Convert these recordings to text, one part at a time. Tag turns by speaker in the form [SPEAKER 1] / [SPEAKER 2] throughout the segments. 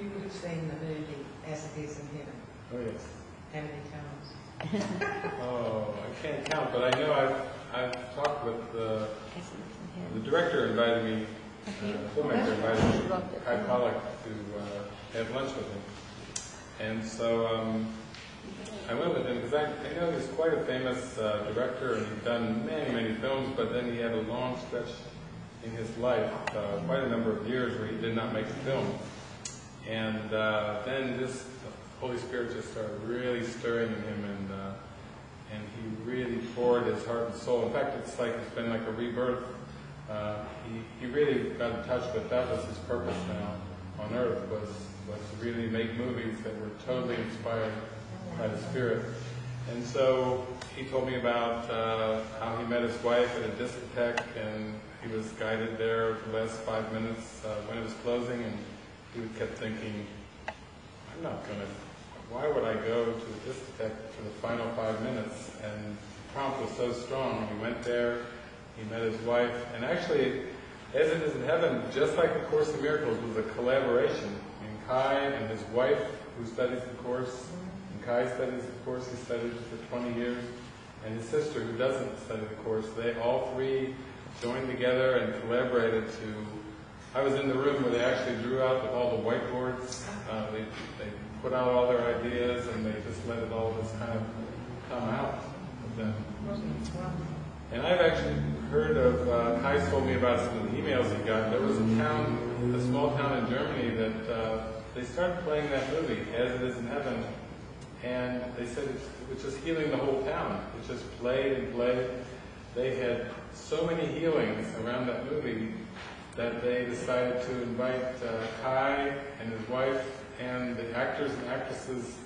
[SPEAKER 1] You would have seen the movie As It Is in Heaven,
[SPEAKER 2] Oh, yes.
[SPEAKER 1] how many times?
[SPEAKER 2] Oh, I can't count, but I know I've, I've talked with uh, the, the director invited me, the filmmaker invited Kay Pollak, to have lunch with him. And so um, I went with him because I, I know he's quite a famous uh, director and he's done many, many films, but then he had a long stretch in his life, uh, quite a number of years where he did not make a film. And uh, then this Holy Spirit just started really stirring in him, and uh, and he really poured his heart and soul. In fact, it's like it's been like a rebirth. Uh, he he really got in touch with that was his purpose now on earth was was to really make movies that were totally inspired by the Spirit. And so he told me about uh, how he met his wife at a discotheque, and he was guided there for the last five minutes uh, when it was closing, and he kept thinking, I'm not going to, why would I go to a discotheque for the final five minutes? And the prompt was so strong. He went there, he met his wife, and actually, as it is in heaven, just like the Course in Miracles was a collaboration. Mean, Kay and his wife, who studies the Course, and Kay studies the Course, he studied it for 20 years, and his sister, who doesn't study the Course, they all three joined together and collaborated to I was in the room where they actually drew out with all the whiteboards. Uh, they, they put out all their ideas and they just let it all just kind of come out of them. And I've actually heard of, uh, Kay told me about some of the emails he got. There was a town, a small town in Germany that uh, they started playing that movie, As It Is in Heaven, and they said it was just healing the whole town. It just played and played. They had so many healings around that movie that they decided to invite uh, Kay and his wife and the actors and actresses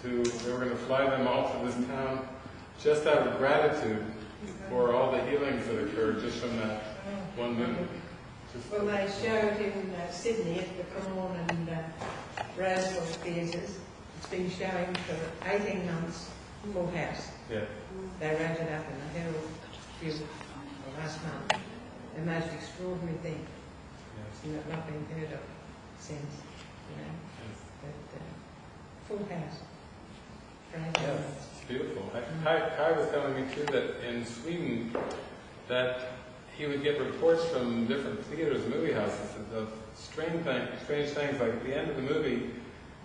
[SPEAKER 2] to, they were going to fly them all to this town just out of gratitude for all the healings that occurred just from that one movie. Just,
[SPEAKER 1] Well, they showed in uh, Sydney at the Corn and uh, Roseville theatres. It's been showing for 18 months, Full House.
[SPEAKER 2] yeah,
[SPEAKER 1] They wrote it up in the Herald Tribune last month. The most extraordinary thing.
[SPEAKER 2] yes,
[SPEAKER 1] It's not, not been heard of since, you know.
[SPEAKER 2] yes.
[SPEAKER 1] But uh, Full House. For 18
[SPEAKER 2] Yes,
[SPEAKER 1] months.
[SPEAKER 2] it's beautiful. Kay, Kay was telling me too that in Sweden, that he would get reports from different theaters, movie houses, of strange, thing, strange things. Like at the end of the movie,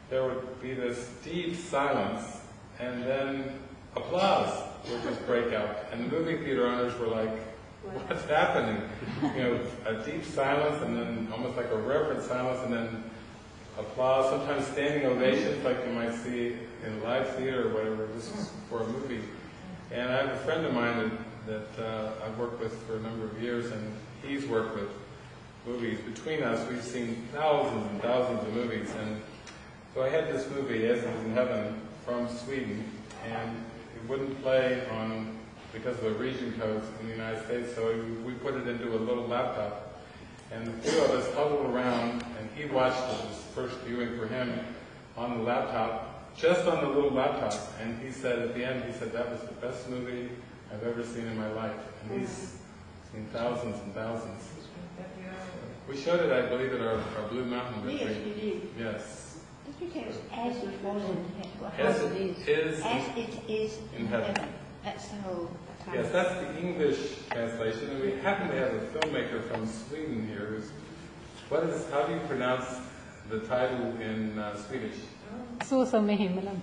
[SPEAKER 2] there would be this deep silence, and then applause would just break out. And the movie theater owners were like, "What's happening?" You know, a deep silence, and then almost like a reverent silence, and then applause, sometimes standing ovations like you might see in live theater or whatever, this is for a movie. And I have a friend of mine that, that uh, I've worked with for a number of years, and he's worked with movies. Between us, we've seen thousands and thousands of movies. And so I had this movie, As It Is in Heaven, from Sweden, and it wouldn't play on, because of the region codes in the United States, so we put it into a little laptop. And the two of us huddled around, and he watched this first viewing for him on the laptop, just on the little laptop. And he said at the end, he said, that was the best movie I've ever seen in my life. And he's seen thousands and thousands. We showed it, I believe, at our, our Blue Mountain
[SPEAKER 3] Yes,
[SPEAKER 2] retreat.
[SPEAKER 3] you did.
[SPEAKER 2] Yes.
[SPEAKER 3] Did you tell us as it was in heaven?
[SPEAKER 2] As it
[SPEAKER 3] is. As it is
[SPEAKER 2] in heaven.
[SPEAKER 3] That's the whole.
[SPEAKER 2] Yes, that's the English translation, and we happen to have a filmmaker from Sweden here who's, what is, how do you pronounce the title in uh, Swedish?
[SPEAKER 4] Så som i himmelen.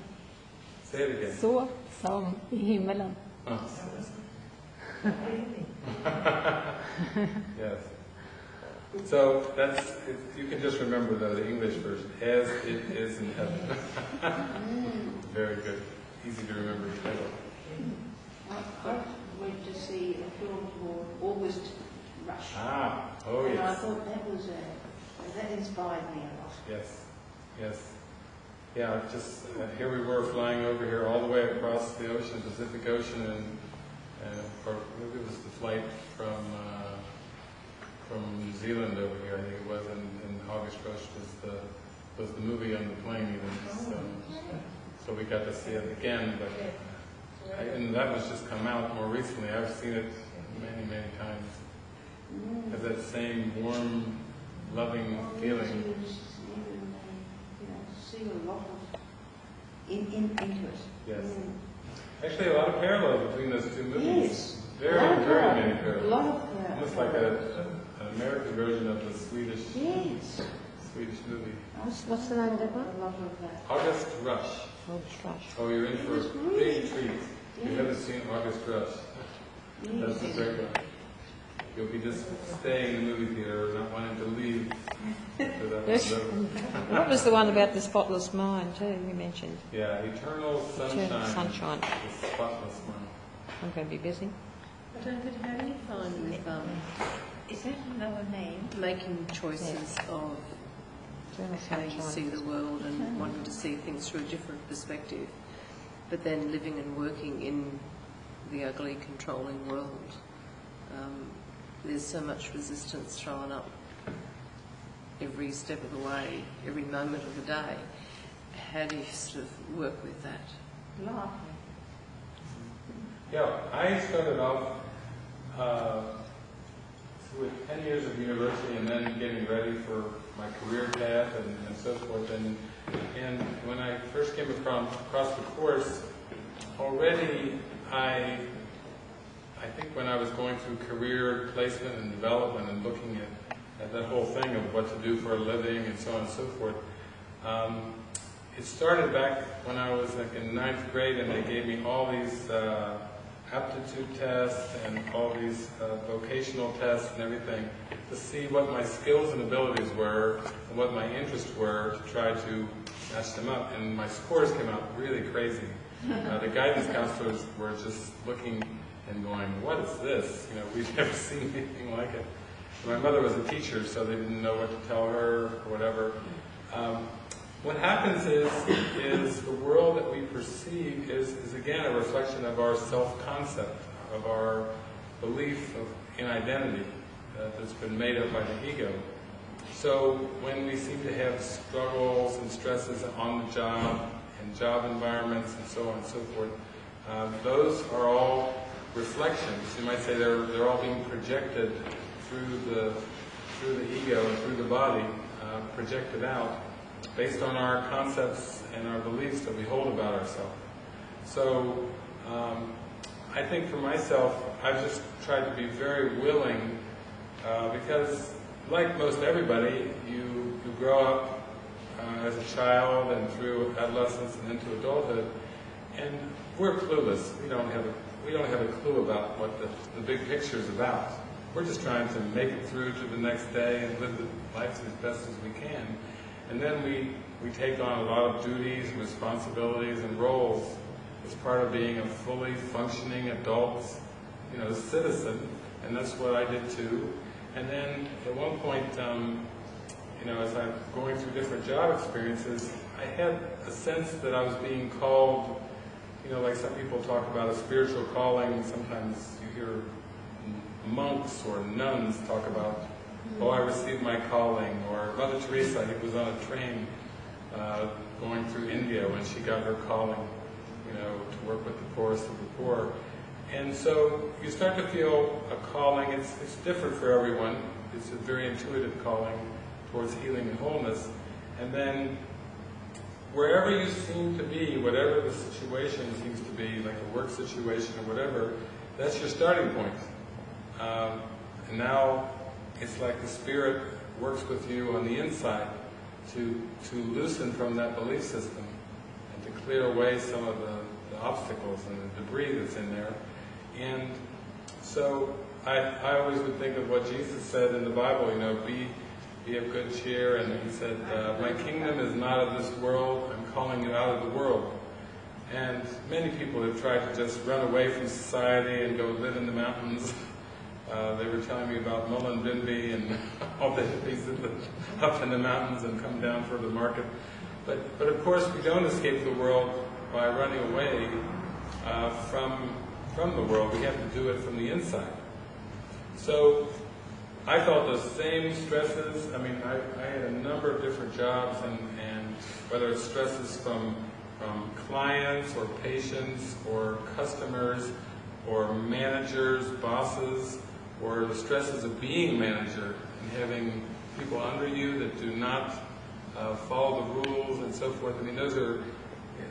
[SPEAKER 2] Say it again.
[SPEAKER 4] Så som i himmelen.
[SPEAKER 2] Yes. So that's, it, you can just remember though, the English version, as it is in heaven. Very good. Easy to remember title.
[SPEAKER 3] I, I went to see a film called August Rush.
[SPEAKER 2] Ah, oh
[SPEAKER 3] And I thought that was a, that inspired me a lot.
[SPEAKER 2] Yes, yes. Yeah, just, uh, here we were flying over here all the way across the ocean, Pacific Ocean, and, and or maybe it was the flight from, uh, from New Zealand over here, I think it was, and, and August Rush was the, was the movie on the plane even, so, so we got to see it again, but, I- and that was just come out more recently, I've seen it many, many times.
[SPEAKER 3] Mm.
[SPEAKER 2] Has that same warm, loving
[SPEAKER 3] Well,
[SPEAKER 2] feeling.
[SPEAKER 3] Even, even, uh, you know, see a lot of, in, in, into it.
[SPEAKER 2] Yes.
[SPEAKER 3] Mm.
[SPEAKER 2] Actually, a lot of parallels between those two movies.
[SPEAKER 3] Yes.
[SPEAKER 2] Very, very
[SPEAKER 3] parallel.
[SPEAKER 2] many
[SPEAKER 3] A
[SPEAKER 2] parallels.
[SPEAKER 3] lot of, uh,
[SPEAKER 2] Almost like a, an American version of the Swedish,
[SPEAKER 3] Yes.
[SPEAKER 2] Swedish movie.
[SPEAKER 4] What's, what's the name of that one?
[SPEAKER 3] A lot of that.
[SPEAKER 2] August Rush.
[SPEAKER 4] Oh, Rush.
[SPEAKER 2] Oh, you're in for a
[SPEAKER 3] It
[SPEAKER 2] big treat. If you haven't seen August Rush, that's a great one. You'll be just staying in the movie theater, not wanting to leave. after that one's over.
[SPEAKER 5] What was the one about the spotless mind too, you mentioned?
[SPEAKER 2] Yeah, Eternal Sunshine.
[SPEAKER 5] Eternal Sunshine.
[SPEAKER 2] The spotless mind.
[SPEAKER 5] I'm going to be busy.
[SPEAKER 6] I don't know, how do you find with um,
[SPEAKER 4] Is that another name?
[SPEAKER 6] making choices of
[SPEAKER 5] Eternal
[SPEAKER 6] how you
[SPEAKER 5] Sunshine.
[SPEAKER 6] see the world and wanting to see things through a different perspective, but then living and working in the ugly, controlling world? Um, there's so much resistance thrown up every step of the way, every moment of the day. How do you sort of work with that?
[SPEAKER 2] Yeah, I started off uh, with 10 years of university and then getting ready for my career path and, and so forth. And, and when I first came across, across the course, already I, I think when I was going through career placement and development and looking at, at that whole thing of what to do for a living and so on and so forth, um, it started back when I was like in ninth grade and they gave me all these uh, aptitude tests and all these uh, vocational tests and everything to see what my skills and abilities were and what my interests were to try to match them up. And my scores came out really crazy. Uh, the guidance counselors were just looking and going, what is this? You know, we've never seen anything like it. My mother was a teacher, so they didn't know what to tell her or whatever. Um, what happens is, is the world that we perceive is, is again a reflection of our self-concept, of our belief of, in identity uh, that's been made up by the ego. So when we seem to have struggles and stresses on the job, and job environments, and so on and so forth, uh, those are all reflections. You might say they're, they're all being projected through the, through the ego and through the body, uh, projected out based on our concepts and our beliefs that we hold about ourselves. So um, I think for myself, I've just tried to be very willing uh, because, like most everybody, you, you grow up uh, as a child and through adolescence and into adulthood, and we're clueless. We don't have a, we don't have a clue about what the, the big picture is about. We're just trying to make it through to the next day and live the life as best as we can. And then we, we take on a lot of duties, responsibilities, and roles as part of being a fully functioning adult, you know, citizen. And that's what I did too. And then at one point, um, you know, as I'm going through different job experiences, I had a sense that I was being called, you know, like some people talk about a spiritual calling. Sometimes you hear monks or nuns talk about, oh, I received my calling. Or Mother Teresa, think, was on a train uh, going through India when she got her calling, you know, to work with the poorest of the poor. And so you start to feel a calling. It's, it's different for everyone. It's a very intuitive calling towards healing and wholeness. And then wherever you seem to be, whatever the situation seems to be, like a work situation or whatever, that's your starting point. Um, and now it's like the Spirit works with you on the inside to, to loosen from that belief system and to clear away some of the, the obstacles and the debris that's in there. And so I, I always would think of what Jesus said in the Bible, you know, be, be of good cheer. And he said, uh, my kingdom is not of this world. I'm calling you out of the world. And many people have tried to just run away from society and go live in the mountains. Uh, they were telling me about Mullumbimby and all the hippies that live up in the mountains and come down for the market. But, but of course, we don't escape the world by running away uh, from, from the world. We have to do it from the inside. So I felt the same stresses. I mean, I, I had a number of different jobs, and, and whether it's stresses from from clients or patients or customers or managers, bosses, or the stresses of being a manager and having people under you that do not uh, follow the rules and so forth. I mean, those are,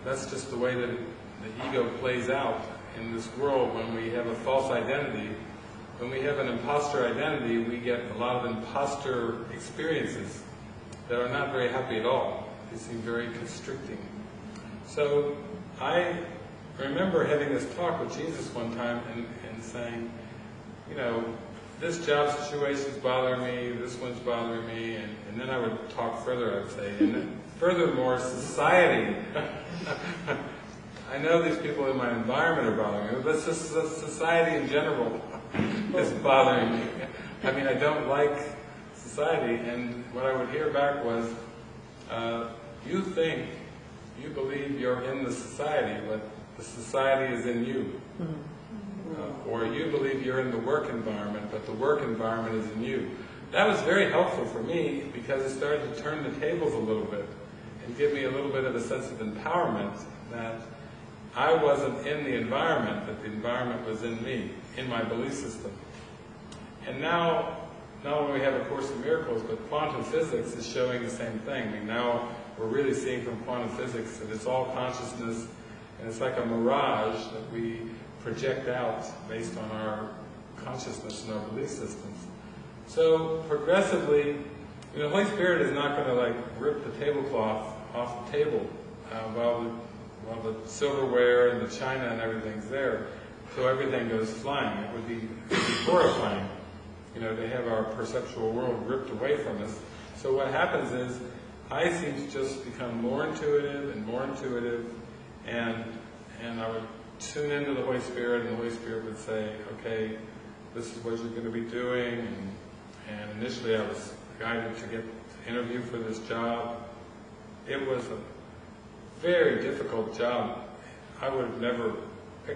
[SPEAKER 2] that's just the way that the ego plays out in this world when we have a false identity. When we have an imposter identity, we get a lot of imposter experiences that are not very happy at all. They seem very constricting. So I remember having this talk with Jesus one time and, and saying, you know, this job situation's bothering me, this one's bothering me, and, and then I would talk further, I would say, and furthermore, society. I know these people in my environment are bothering me, but society in general is bothering me. I mean, I don't like society, and what I would hear back was, uh, you think, you believe you're in the society, but the society is in you. Uh, or you believe you're in the work environment, but the work environment is in you. That was very helpful for me because it started to turn the tables a little bit and give me a little bit of a sense of empowerment that I wasn't in the environment, but the environment was in me, in my belief system. And now, not only we have A Course in Miracles, but quantum physics is showing the same thing. I mean, now we're really seeing from quantum physics that it's all consciousness, and it's like a mirage that we project out based on our consciousness and our belief systems. So progressively, you know, the Holy Spirit is not going to like rip the tablecloth off the table uh, while the while the silverware and the china and everything's there, so everything goes flying. It would be, horrifying, you know, to have our perceptual world ripped away from us. So what happens is, I seem to just become more intuitive and more intuitive, and and I would tune into the Holy Spirit, and the Holy Spirit would say, okay, this is what you're going to be doing. And, and initially I was guided to get to interview for this job. It was a very difficult job. I would have never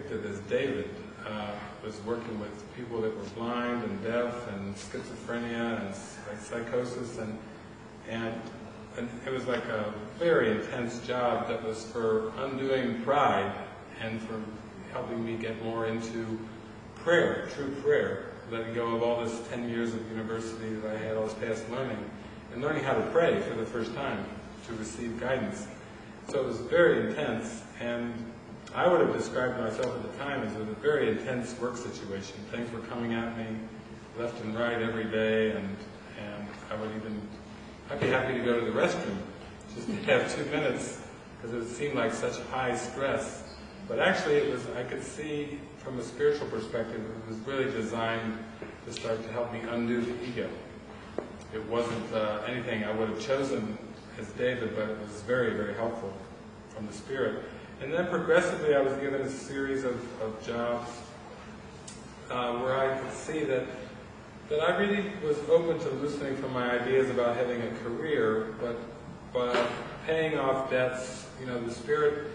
[SPEAKER 2] it as David. Uh, was working with people that were blind and deaf and schizophrenia and like psychosis and and and it was like a very intense job that was for undoing pride and for helping me get more into prayer, true prayer, letting go of all this 10 years of university that I had, all this past learning, and learning how to pray for the first time to receive guidance. So it was very intense, and I would have described myself at the time as a very intense work situation. Things were coming at me left and right every day, and, and I would even, I'd be happy to go to the restroom just to have two minutes, because it seemed like such high stress. But actually it was, I could see from a spiritual perspective, it was really designed to start to help me undo the ego. It wasn't uh, anything I would have chosen as David, but it was very, very helpful from the Spirit. And then progressively I was given a series of, of jobs uh, where I could see that that I really was open to loosening from my ideas about having a career, but but paying off debts, you know, the Spirit,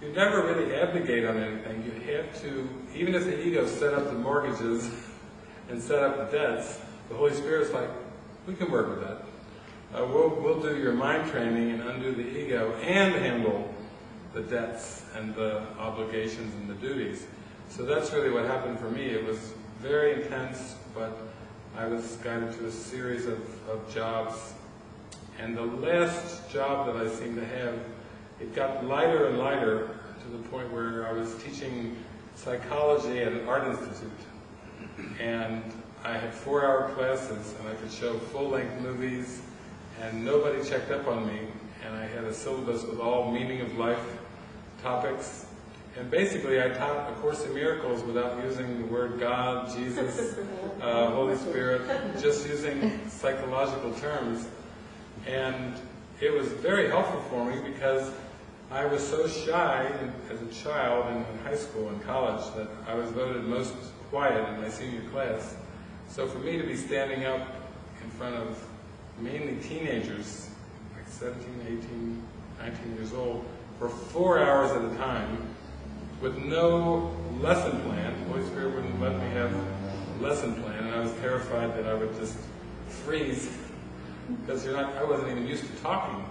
[SPEAKER 2] you never really abdicate on anything. You have to, even if the ego set up the mortgages and set up the debts, the Holy Spirit's like, we can work with that. Uh, we'll, we'll do your mind training and undo the ego and handle the debts and the obligations and the duties. So that's really what happened for me. It was very intense, but I was guided to a series of, of jobs. And the last job that I seemed to have, it got lighter and lighter to the point where I was teaching psychology at an art institute. And I had four-hour classes, and I could show full-length movies, and nobody checked up on me. And I had a syllabus with all meaning of life topics. And basically, I taught A Course in Miracles without using the word God, Jesus, uh, Holy Spirit, just using psychological terms. And it was very helpful for me because I was so shy as a child and in high school and college that I was voted most quiet in my senior class. So for me to be standing up in front of mainly teenagers, like 17, 18, 19 years old, for four hours at a time, with no lesson plan. The Holy Spirit wouldn't let me have lesson plan, and I was terrified that I would just freeze because you're not. I wasn't even used to talking.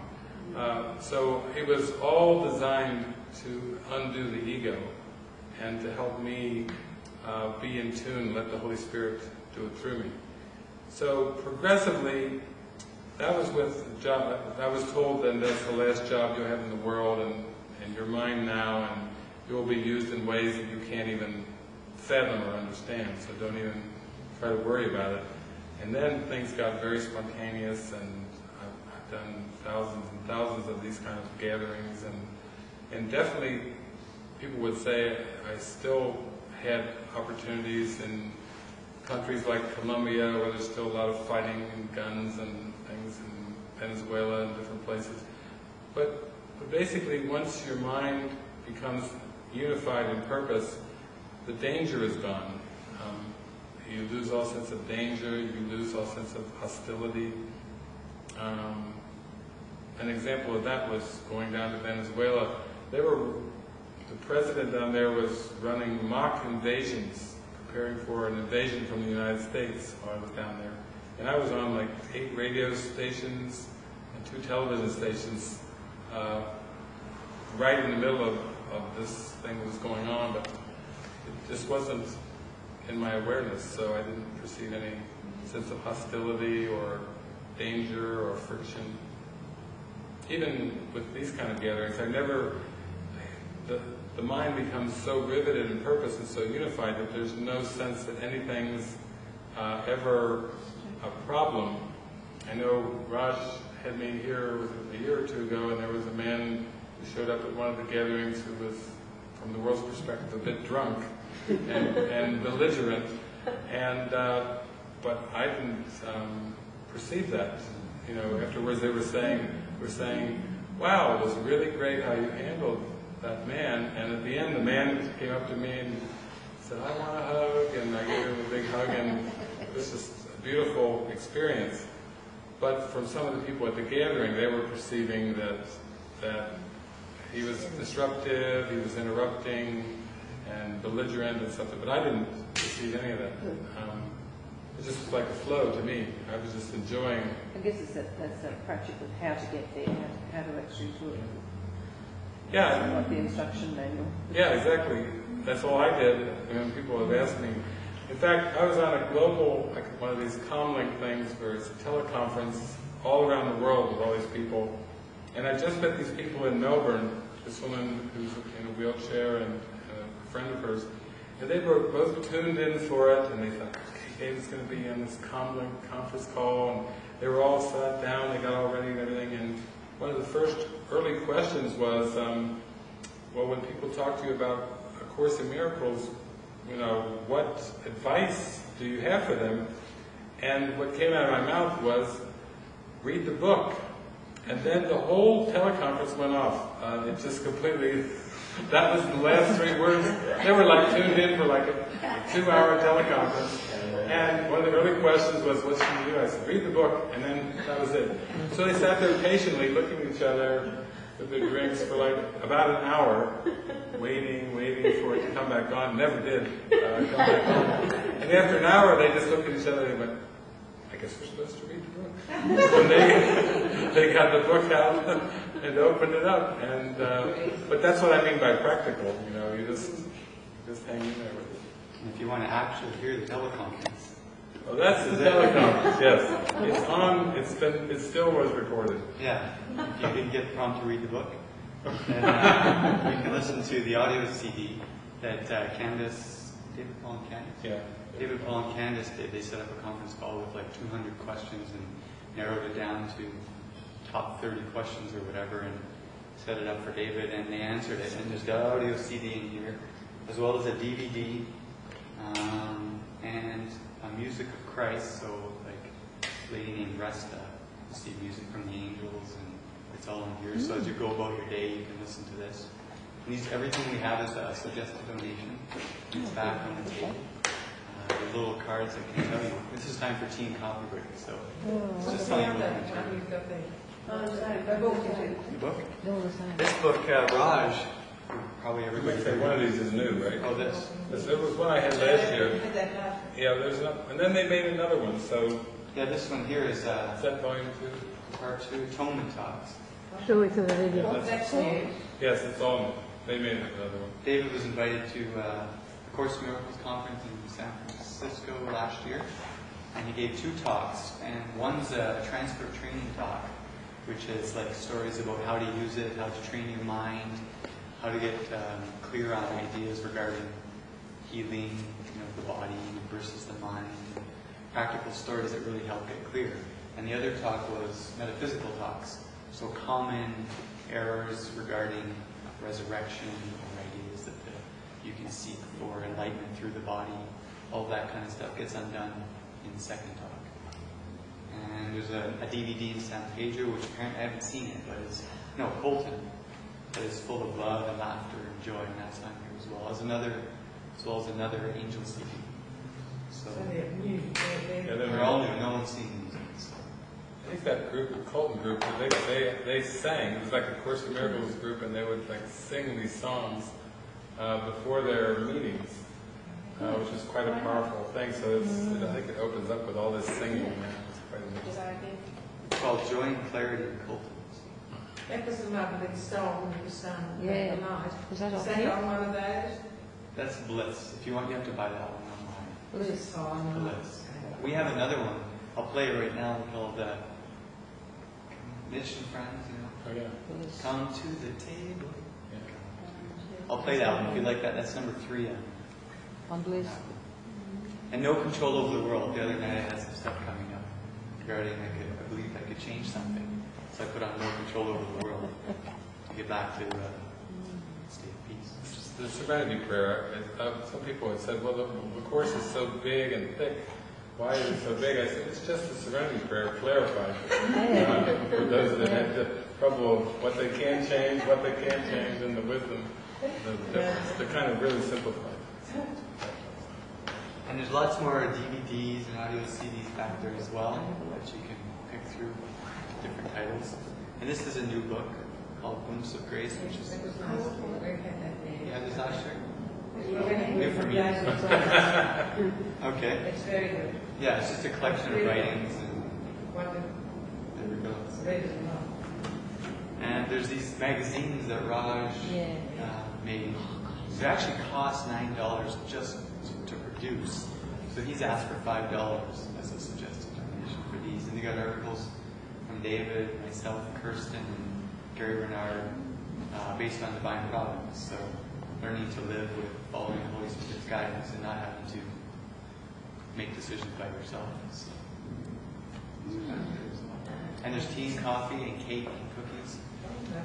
[SPEAKER 2] Uh, so it was all designed to undo the ego and to help me uh, be in tune, let the Holy Spirit do it through me. So progressively, that was with the job. I was told then that's the last job you'll have in the world, and, and you're mine now, and you will be used in ways that you can't even fathom or understand. So don't even try to worry about it. And then things got very spontaneous, and I've, I've done thousands and thousands of these kind of gatherings, and and definitely people would say I still had opportunities in countries like Colombia, where there's still a lot of fighting and guns and Venezuela and different places. But, but basically, once your mind becomes unified in purpose, the danger is gone. Um, you lose all sense of danger, you lose all sense of hostility. Um, an example of that was going down to Venezuela. They were, the president down there was running mock invasions, preparing for an invasion from the United States while I was down there. And I was on like eight radio stations two television stations uh, right in the middle of, of this thing that was going on, but it just wasn't in my awareness, so I didn't perceive any sense of hostility or danger or friction. Even with these kind of gatherings, I never, the, the mind becomes so riveted in purpose and so unified that there's no sense that anything's uh, ever a problem. I know Raj had me here a year or two ago, and there was a man who showed up at one of the gatherings who was, from the world's perspective, a bit drunk and, and belligerent, and uh, but I didn't um, perceive that. You know, afterwards they were saying, were saying, "Wow, it was really great how you handled that man." And at the end, the man came up to me and said, "I want a hug," and I gave him a big hug, and it was just a beautiful experience. But from some of the people at the gathering, they were perceiving that that he was disruptive, he was interrupting, and belligerent and something. But I didn't perceive any of that. Um, it just was like a flow to me. I was just enjoying.
[SPEAKER 3] I guess it's a, that's a practical how to get there, how, how to actually do it.
[SPEAKER 2] Yeah,
[SPEAKER 3] Like the instruction manual.
[SPEAKER 2] Yeah, exactly. That's all I did. And people have asked me. In fact, I was on a global, like one of these comlink things where it's a teleconference all around the world with all these people. And I just met these people in Melbourne, this woman who's in a wheelchair and a friend of hers. And they were both tuned in for it, and they thought, okay, David's going to be on this comlink conference call. And they were all sat down, they got all ready and everything. And one of the first early questions was, um, well, when people talk to you about A Course in Miracles, you know, what advice do you have for them? And what came out of my mouth was, read the book. And then the whole teleconference went off. Uh, it just completely, that was the last three words. They were like tuned in for like a two-hour teleconference. And one of the early questions was, what should you do? I said, read the book. And then that was it. So they sat there patiently looking at each other with their drinks for like about an hour, waiting, waiting for it to come back on. Never did uh, come back on. And after an hour, they just looked at each other and went, I guess we're supposed to read the book. and they, they got the book out and opened it up. And uh, But that's what I mean by practical, you know, you just, you just hang in there with it.
[SPEAKER 7] If you want to actually hear the teleconference,
[SPEAKER 2] Oh, that's the teleconference, yes. It's on, it's been, it still was recorded.
[SPEAKER 7] yeah, you didn't get the prompt to read the book, then uh, you can listen to the audio CD that uh, Candace, David Paul and Candace?
[SPEAKER 2] Yeah.
[SPEAKER 7] David Paul and Candace did. They set up a conference call with like 200 questions and narrowed it down to top 30 questions or whatever and set it up for David and they answered it. And there's the audio CD in here, as well as a DVD um, and a music of Christ. So like lady named Resta, you see music from the angels and it's all in here. So as you go about your day, you can listen to this. And these, everything we have is a suggested donation. It's back on the table. Uh, there's little cards that can tell you. This is time for tea and coffee break, so it's just telling you what
[SPEAKER 1] that
[SPEAKER 7] to
[SPEAKER 1] one,
[SPEAKER 7] do.
[SPEAKER 1] you've the,
[SPEAKER 3] Oh, sorry,
[SPEAKER 1] the book is it?
[SPEAKER 7] The book?
[SPEAKER 5] All the same.
[SPEAKER 7] This book, uh, Raj probably
[SPEAKER 2] You
[SPEAKER 7] everybody.
[SPEAKER 2] might say one of these is new, right?
[SPEAKER 7] Oh, this.
[SPEAKER 2] This it was one I had last year.
[SPEAKER 1] Had that last
[SPEAKER 2] Yeah, there's no, and then they made another one, so
[SPEAKER 7] Yeah, this one here is uh,
[SPEAKER 2] is that volume two?
[SPEAKER 7] part two, Atonement Talks.
[SPEAKER 4] Show it to the video.
[SPEAKER 1] one. That's new.
[SPEAKER 2] Yes, it's all new. They made another one.
[SPEAKER 7] David was invited to uh, the Course in Miracles conference in San Francisco last year, and he gave two talks. And one's a transfer training talk, which is like stories about how to use it, how to train your mind, how to get um, clear on ideas regarding healing, you know, the body versus the mind, practical stories that really help get clear. And the other talk was metaphysical talks, so common errors regarding resurrection or ideas that the, you can seek for enlightenment through the body, all that kind of stuff gets undone in the second talk. And there's a, a DVD in San Pedro, which apparently I haven't seen it, but it's, no, Colton, that is full of love and laughter and joy, and that's on here as well as another, as well as another angel CD. So
[SPEAKER 1] So they're new. They're-
[SPEAKER 2] Yeah,
[SPEAKER 1] they're-
[SPEAKER 2] they're
[SPEAKER 7] they're all new, no one's seen these. So.
[SPEAKER 2] I think that group, the Colton group, they, they, they sang, it was like a Course in Miracles group, and they would like sing these songs uh, before their meetings, uh, which is quite a powerful thing, so it's, I think it opens up with all this singing. It's quite amazing.
[SPEAKER 7] It's called Joy and Clarity Colton.
[SPEAKER 1] That was another big song with the sun.
[SPEAKER 4] Yeah.
[SPEAKER 1] The night.
[SPEAKER 4] Was that
[SPEAKER 1] Is
[SPEAKER 4] off
[SPEAKER 1] that
[SPEAKER 4] here?
[SPEAKER 1] on one of those?
[SPEAKER 7] That's Bliss. If you want, you have to buy that one online.
[SPEAKER 1] Bliss on.
[SPEAKER 7] Bliss. We have another one. I'll play it right now called uh, Mitch and Friends, you know.
[SPEAKER 2] Oh, yeah.
[SPEAKER 7] Come to the table.
[SPEAKER 2] yeah.
[SPEAKER 7] I'll play that one if you like that. That's number three on.
[SPEAKER 4] On Bliss.
[SPEAKER 7] And no control over the world. The other night I had some stuff coming up regarding I could I believe I could change something. So I put on no control over the world to get back to uh, state of peace.
[SPEAKER 2] The Serenity Prayer, uh, some people have said, well, the, the Course is so big and thick, why is it so big? I said, it's just the Serenity Prayer clarified. Uh, For those that had the trouble of what they can change, what they can't change, and the wisdom, the difference. They're kind of really simplified.
[SPEAKER 7] And there's lots more DVDs and audio CDs back there as well that you can pick through different titles. And this is a new book called Glimpse of Grace, which is
[SPEAKER 1] That was nice. We had that there.
[SPEAKER 7] yeah, this last year.
[SPEAKER 1] We're going to
[SPEAKER 7] New for me. Okay.
[SPEAKER 1] It's very good.
[SPEAKER 7] Yeah, it's just a collection of writings and
[SPEAKER 1] Wonderful.
[SPEAKER 7] there we go.
[SPEAKER 1] Read it a lot.
[SPEAKER 7] And there's these magazines that Raj
[SPEAKER 4] Yeah.
[SPEAKER 7] uh, made. They actually cost nine dollars just to produce. So he's asked for five dollars as a suggested donation for these. And they got articles David, myself, Kirsten, and Gary Renard, uh, based on divine providence. So learning to live with following the Holy Spirit's guidance and not having to make decisions by yourself. So, and there's tea and coffee and cake and cookies.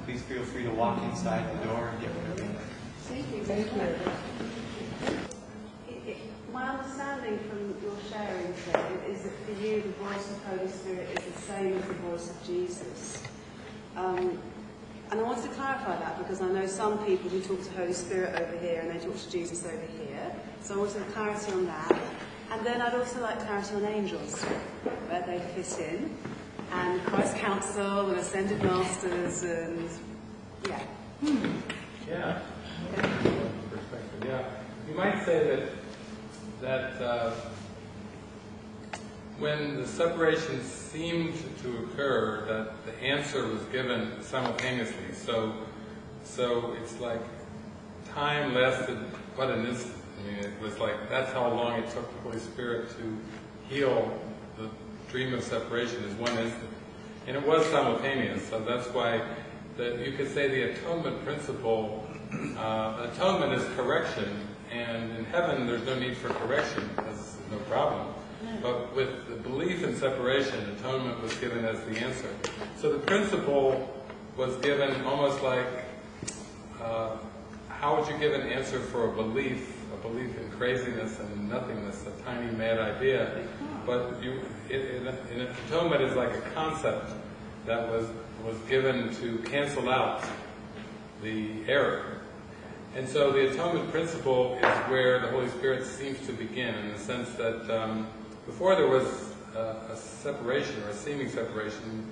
[SPEAKER 7] Please feel free to walk inside the door and get whatever you like.
[SPEAKER 3] Thank you.
[SPEAKER 1] Thank you.
[SPEAKER 3] My understanding from your is that for you, the voice of the Holy Spirit is the same as the voice of Jesus. Um, and I want to clarify that because I know some people who talk to Holy Spirit over here and they talk to Jesus over here. So I want some clarity on that. And then I'd also like clarity on angels, where they fit in, and Christ Council and Ascended Masters and, yeah.
[SPEAKER 2] Yeah. Perspective, yeah. You might say that, that uh, when the separation seemed to occur, that the answer was given simultaneously. So, so it's like time lasted but an instant. I mean, it was like, that's how long it took the Holy Spirit to heal the dream of separation is one instant. And it was simultaneous, so that's why that you could say the atonement principle, uh, atonement is correction, and in heaven there's no need for correction, because there's no problem. But with the belief in separation, atonement was given as the answer. So the principle was given almost like, uh, how would you give an answer for a belief, a belief in craziness and nothingness, a tiny mad idea? But you, it, it, atonement is like a concept that was was given to cancel out the error. And so the atonement principle is where the Holy Spirit seems to begin, in the sense that um, before there was a separation or a seeming separation,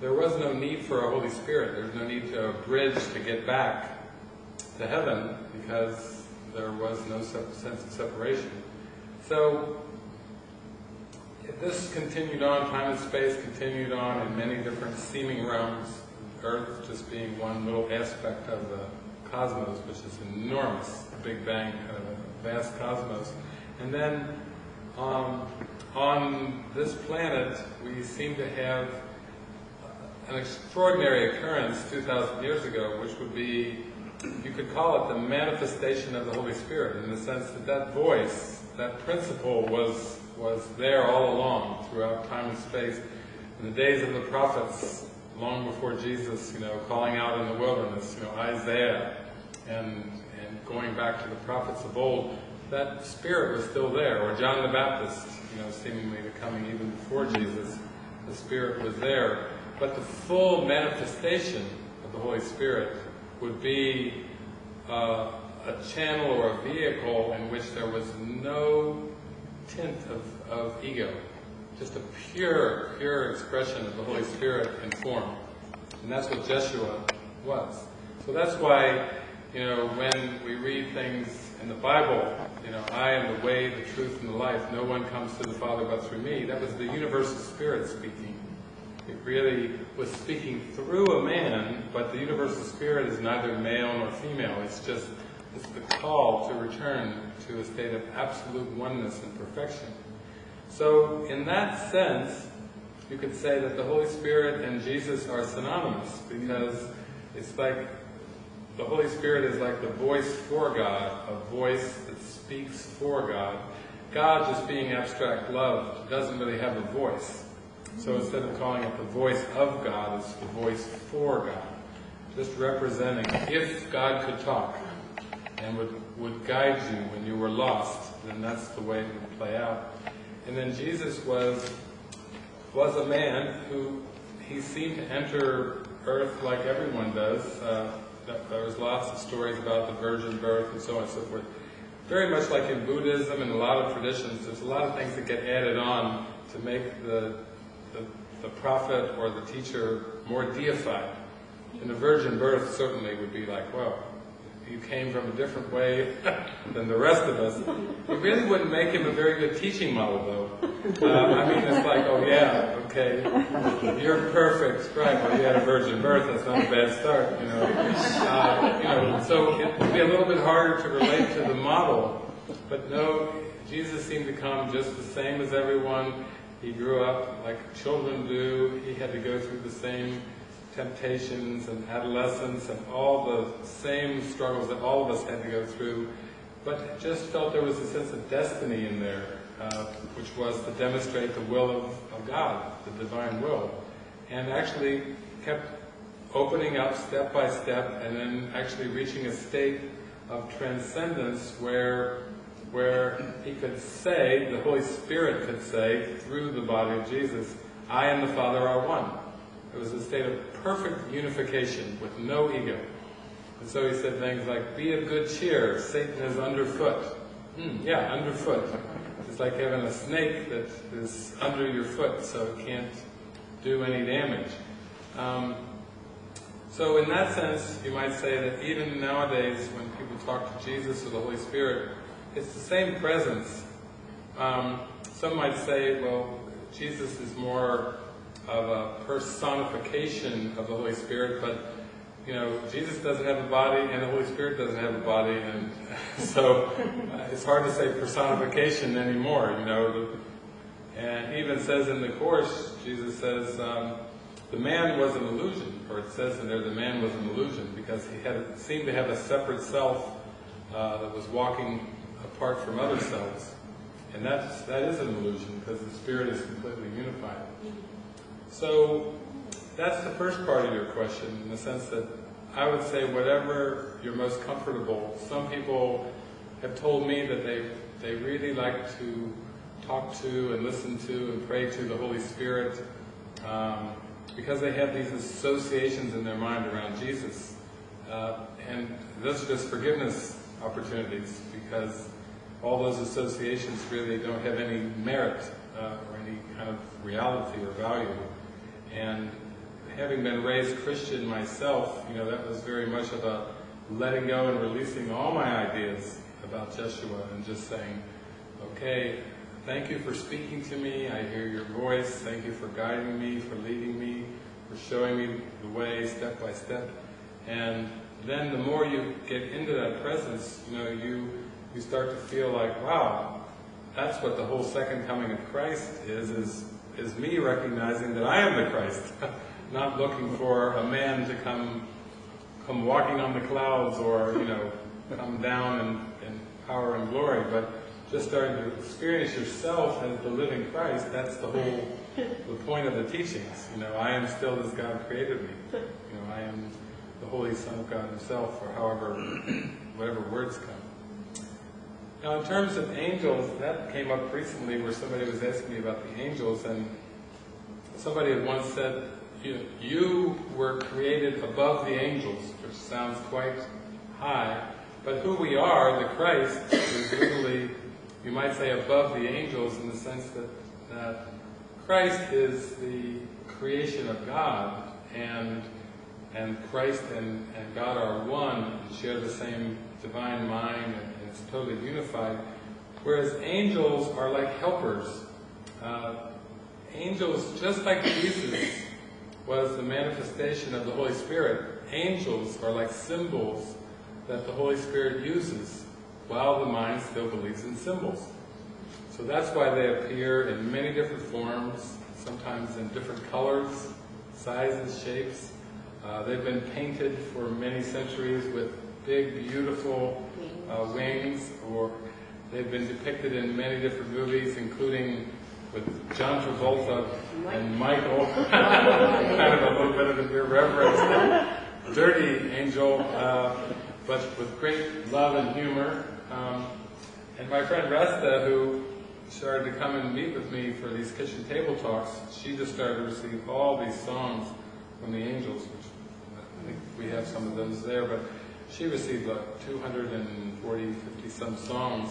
[SPEAKER 2] there was no need for a Holy Spirit. There was no need to a bridge to get back to heaven because there was no sense of separation. So this continued on, time and space continued on in many different seeming realms, Earth just being one little aspect of the cosmos, which is enormous, Big Bang, kind of a vast cosmos. And then um, on this planet, we seem to have an extraordinary occurrence 2,000 years ago, which would be, you could call it the manifestation of the Holy Spirit, in the sense that that voice, that principle was, was there all along throughout time and space. In the days of the prophets, long before Jesus, you know, calling out in the wilderness, you know, Isaiah, and, and going back to the prophets of old, that spirit was still there. Or John the Baptist, you know, seemingly the coming even before Jesus, the spirit was there. But the full manifestation of the Holy Spirit would be uh, a channel or a vehicle in which there was no tint of, of ego, just a pure, pure expression of the Holy Spirit in form. And that's what Jeshua was. So that's why, you know, when we read things in the Bible, you know, I am the way, the truth, and the life. No one comes to the Father but through me. That was the universal Spirit speaking. It really was speaking through a man, but the universal spirit is neither male nor female. It's just it's the call to return to a state of absolute oneness and perfection. So, in that sense, you could say that the Holy Spirit and Jesus are synonymous because it's like the Holy Spirit is like the voice for God, a voice that speaks for God. God, just being abstract love, doesn't really have a voice. So instead of calling it the voice of God, it's the voice for God. Just representing, if God could talk and would, would guide you when you were lost, then that's the way it would play out. And then Jesus was, was a man who, he seemed to enter earth like everyone does. Uh, there was lots of stories about the virgin birth and so on and so forth. Very much like in Buddhism and a lot of traditions, there's a lot of things that get added on to make the the, the prophet or the teacher more deified. And the virgin birth certainly would be like, well, you came from a different way than the rest of us. It really wouldn't make him a very good teaching model, though. Uh, I mean, it's like, oh yeah, okay, you're perfect, right? Well, you had a virgin birth. That's not a bad start, you know. Uh, you know, so it would be a little bit harder to relate to the model. But no, Jesus seemed to come just the same as everyone. He grew up like children do. He had to go through the same temptations and adolescence and all the same struggles that all of us had to go through, but just felt there was a sense of destiny in there, uh, which was to demonstrate the will of, of God, the divine will, and actually kept opening up step by step and then actually reaching a state of transcendence where where he could say, the Holy Spirit could say, through the body of Jesus, I and the Father are one. It was a state of perfect unification with no ego. And so he said things like, be of good cheer, Satan is underfoot. Hmm, yeah, underfoot. It's like having a snake that is under your foot so it can't do any damage. Um, so in that sense, you might say that even nowadays when people talk to Jesus or the Holy Spirit, it's the same presence. Um, some might say, well, Jesus is more of a personification of the Holy Spirit, but you know, Jesus doesn't have a body and the Holy Spirit doesn't have a body, and so uh, it's hard to say personification anymore. You know, and even says in the course, Jesus says um, the man was an illusion, or it says in there the man was an illusion because he had seemed to have a separate self uh, that was walking apart from other selves. And that's, that is an illusion because the spirit is completely unified. So that's the first part of your question in the sense that I would say whatever you're most comfortable. Some people have told me that they, they really like to talk to and listen to and pray to the Holy Spirit um, because they have these associations in their mind around Jesus. Uh, and those are just forgiveness opportunities because all those associations really don't have any merit uh, or any kind of reality or value. And having been raised Christian myself, you know, that was very much of a letting go and releasing all my ideas about Jeshua and just saying, okay, thank you for speaking to me. I hear your voice. Thank you for guiding me, for leading me, for showing me the way step by step. And then the more you get into that presence, you know, you you start to feel like, wow, that's what the whole second coming of Christ is, is is me recognizing that I am the Christ, not looking for a man to come come walking on the clouds or, you know, come down in, in power and glory, but just starting to experience yourself as the living Christ, that's the whole the point of the teachings. You know, I am still as God created me. You know, I am the Holy Son of God Himself, or however, whatever words come. Now, in terms of angels, that came up recently where somebody was asking me about the angels, and somebody had once said, you, you were created above the angels, which sounds quite high, but who we are, the Christ, is literally, you might say, above the angels in the sense that, Christ is the creation of God, and and Christ and, and God are one and share the same divine mind and it's totally unified. Whereas angels are like helpers. Uh, angels, just like Jesus was the manifestation of the Holy Spirit, angels are like symbols that the Holy Spirit uses while the mind still believes in symbols. So that's why they appear in many different forms, sometimes in different colors, sizes, shapes. Uh, they've been painted for many centuries with big, beautiful uh, wings, or they've been depicted in many different movies, including with John Travolta and Michael, kind of a little bit of an irreverence, dirty angel, uh, but with great love and humor. Um, and my friend Resta, who started to come and meet with me for these kitchen table talks, she just started to receive all these songs from the angels, which I think we have some of those there, but she received like 240, 50 some songs.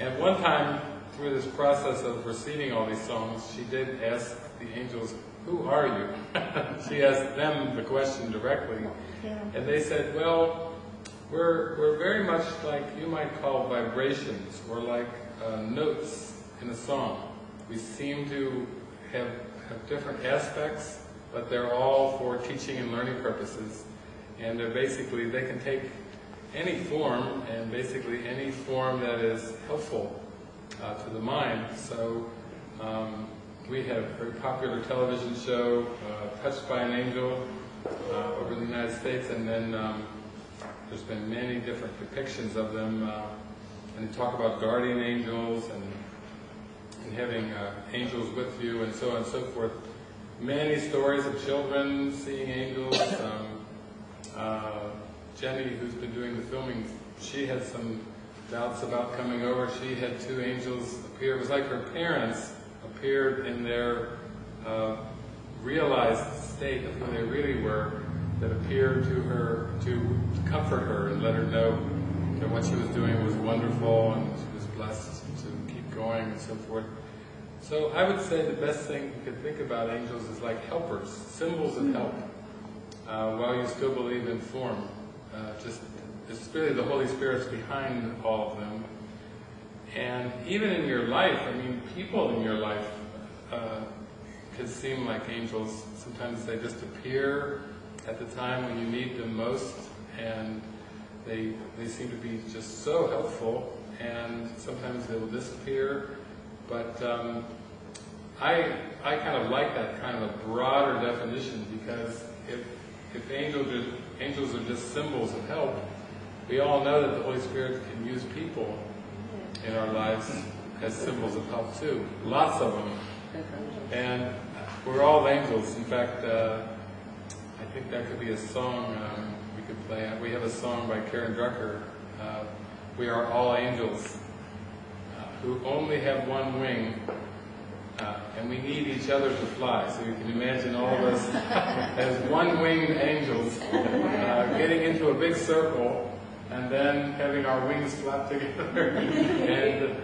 [SPEAKER 2] And one time, through this process of receiving all these songs, she did ask the angels, who are you? she asked them the question directly. And they said, well, we're, we're very much like you might call vibrations, or like uh, notes in a song. We seem to have, have different aspects, but they're all for teaching and learning purposes. And they're basically, they can take any form, and basically any form that is helpful uh, to the mind. So um, we had a very popular television show, uh, Touched by an Angel, uh, over the United States, and then um, there's been many different depictions of them. Uh, and they talk about guardian angels and, and having uh, angels with you and so on and so forth. Many stories of children seeing angels. Um, uh, Jenny, who's been doing the filming, she had some doubts about coming over. She had two angels appear. It was like her parents appeared in their uh, realized state of who they really were, that appeared to her to comfort her and let her know that what she was doing was wonderful and she was blessed to keep going and so forth. So I would say the best thing you could think about angels is like helpers, symbols of help, uh, while you still believe in form. Uh, just it's really the Holy Spirit's behind all of them. And even in your life, I mean, people in your life uh, could seem like angels. Sometimes they just appear at the time when you need them most, and they they seem to be just so helpful. And sometimes they will disappear, but um, I I kind of like that kind of a broader definition because if if angels are, angels are just symbols of help, we all know that the Holy Spirit can use people in our lives as symbols of help too. Lots of them. And we're all angels. In fact, uh, I think that could be a song um, we could play. We have a song by Karen Drucker. Uh, we are all angels uh, who only have one wing, uh, and we need each other to fly. So you can imagine all of us as one-winged angels uh, getting into a big circle and then having our wings flap together and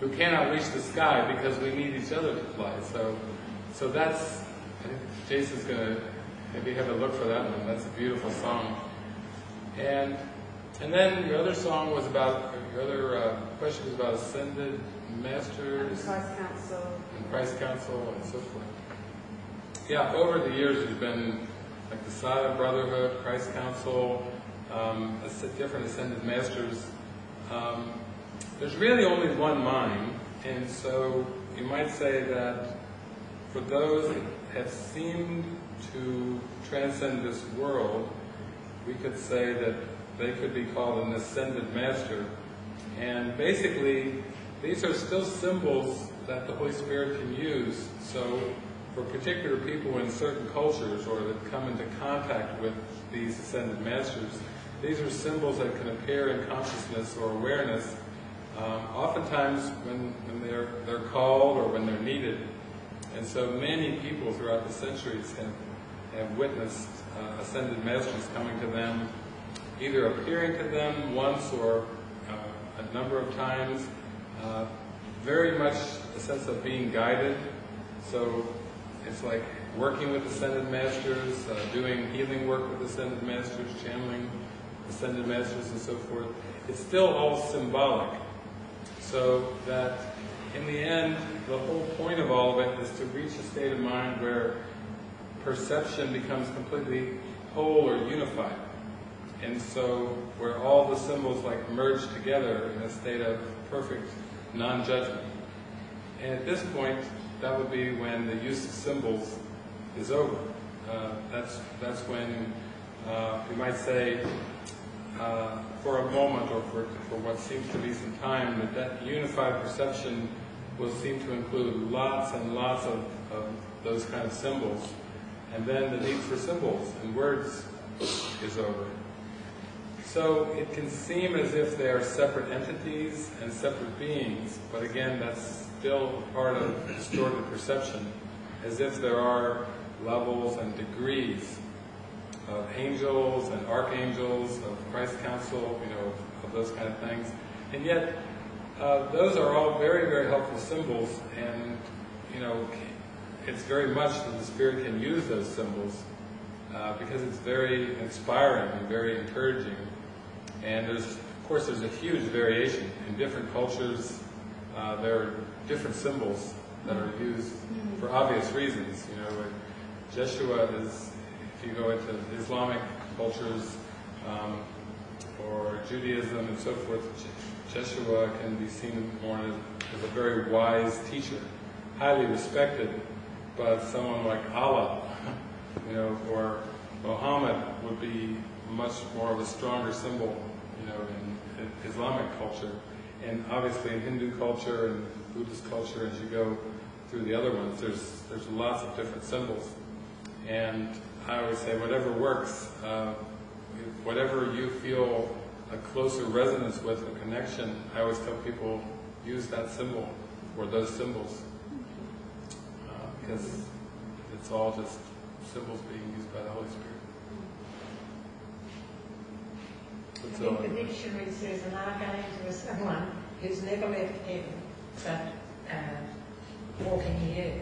[SPEAKER 2] who cannot reach the sky because we need each other to fly. So, so that's, I think Jason's going to maybe have a look for that one. That's a beautiful song. And, and then your other song was about, your other uh, question was about ascended masters
[SPEAKER 3] Christ Council.
[SPEAKER 2] Christ Council and so forth. Yeah, over the years, there's been like the Sada Brotherhood, Christ Council, um, different ascended masters. Um, there's really only one mind, and so you might say that for those that have seemed to transcend this world, we could say that they could be called an ascended master. And basically, these are still symbols that the Holy Spirit can use. So, for particular people in certain cultures or that come into contact with these ascended masters, these are symbols that can appear in consciousness or awareness, um, oftentimes when, when they're, they're called or when they're needed. And so many people throughout the centuries have, have witnessed uh, ascended masters coming to them, either appearing to them once or uh, a number of times, uh, very much a sense of being guided. So it's like working with ascended masters, uh, doing healing work with ascended masters, channeling ascended masters and so forth. It's still all symbolic. So that in the end, the whole point of all of it is to reach a state of mind where perception becomes completely whole or unified. And so where all the symbols like merge together in a state of perfect non-judgment. And at this point, that would be when the use of symbols is over. Uh, that's, that's when uh, we might say, uh, for a moment or for, for what seems to be some time, that that unified perception will seem to include lots and lots of, of those kind of symbols. And then the need for symbols and words is over. So it can seem as if they are separate entities and separate beings, but again, that's still part of distorted perception, as if there are levels and degrees of angels and archangels, of Christ Council, you know, of those kind of things. And yet, uh, those are all very, very helpful symbols, and, you know, it's very much that the Spirit can use those symbols uh, because it's very inspiring and very encouraging. And there's, of course, there's a huge variation in different cultures. Uh, there are different symbols that are used for obvious reasons. You know, Jeshua is, if you go into Islamic cultures um, or Judaism and so forth, Jeshua can be seen more as, as a very wise teacher, highly respected, but someone like Allah, you know, or Muhammad would be much more of a stronger symbol, you know, in, in Islamic culture. And obviously in Hindu culture and Buddhist culture, as you go through the other ones, there's, there's lots of different symbols. And I always say, whatever works, uh, whatever you feel a closer resonance with, a connection, I always tell people, use that symbol or those symbols. Uh, because it's all just symbols being used by the Holy Spirit.
[SPEAKER 1] I think the dictionary says an archangel is someone who's never left heaven, but uh, walking here.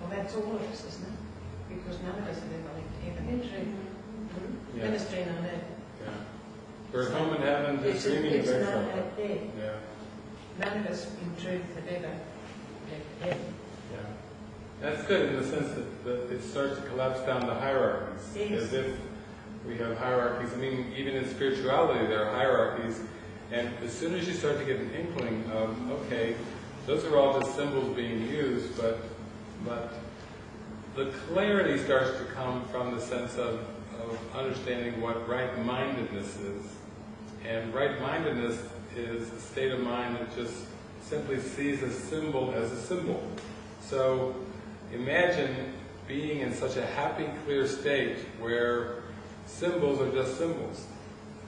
[SPEAKER 1] Well, that's all of us, isn't it? Because none of us have ever left heaven. Hmm?
[SPEAKER 2] Yeah.
[SPEAKER 1] Ministering on earth.
[SPEAKER 2] Yeah. We're home in heaven, just dreaming of
[SPEAKER 1] it's like death.
[SPEAKER 2] Yeah,
[SPEAKER 1] None of us, in truth, have ever left heaven.
[SPEAKER 2] yeah. That's good in the sense that, that it starts to collapse down the hierarchies.
[SPEAKER 1] Yes.
[SPEAKER 2] As if we have hierarchies. I mean, even in spirituality, there are hierarchies. And as soon as you start to get an inkling of, okay, those are all just symbols being used, but, but the clarity starts to come from the sense of, of understanding what right-mindedness is. And right-mindedness is a state of mind that just simply sees a symbol as a symbol. So imagine being in such a happy, clear state where symbols are just symbols.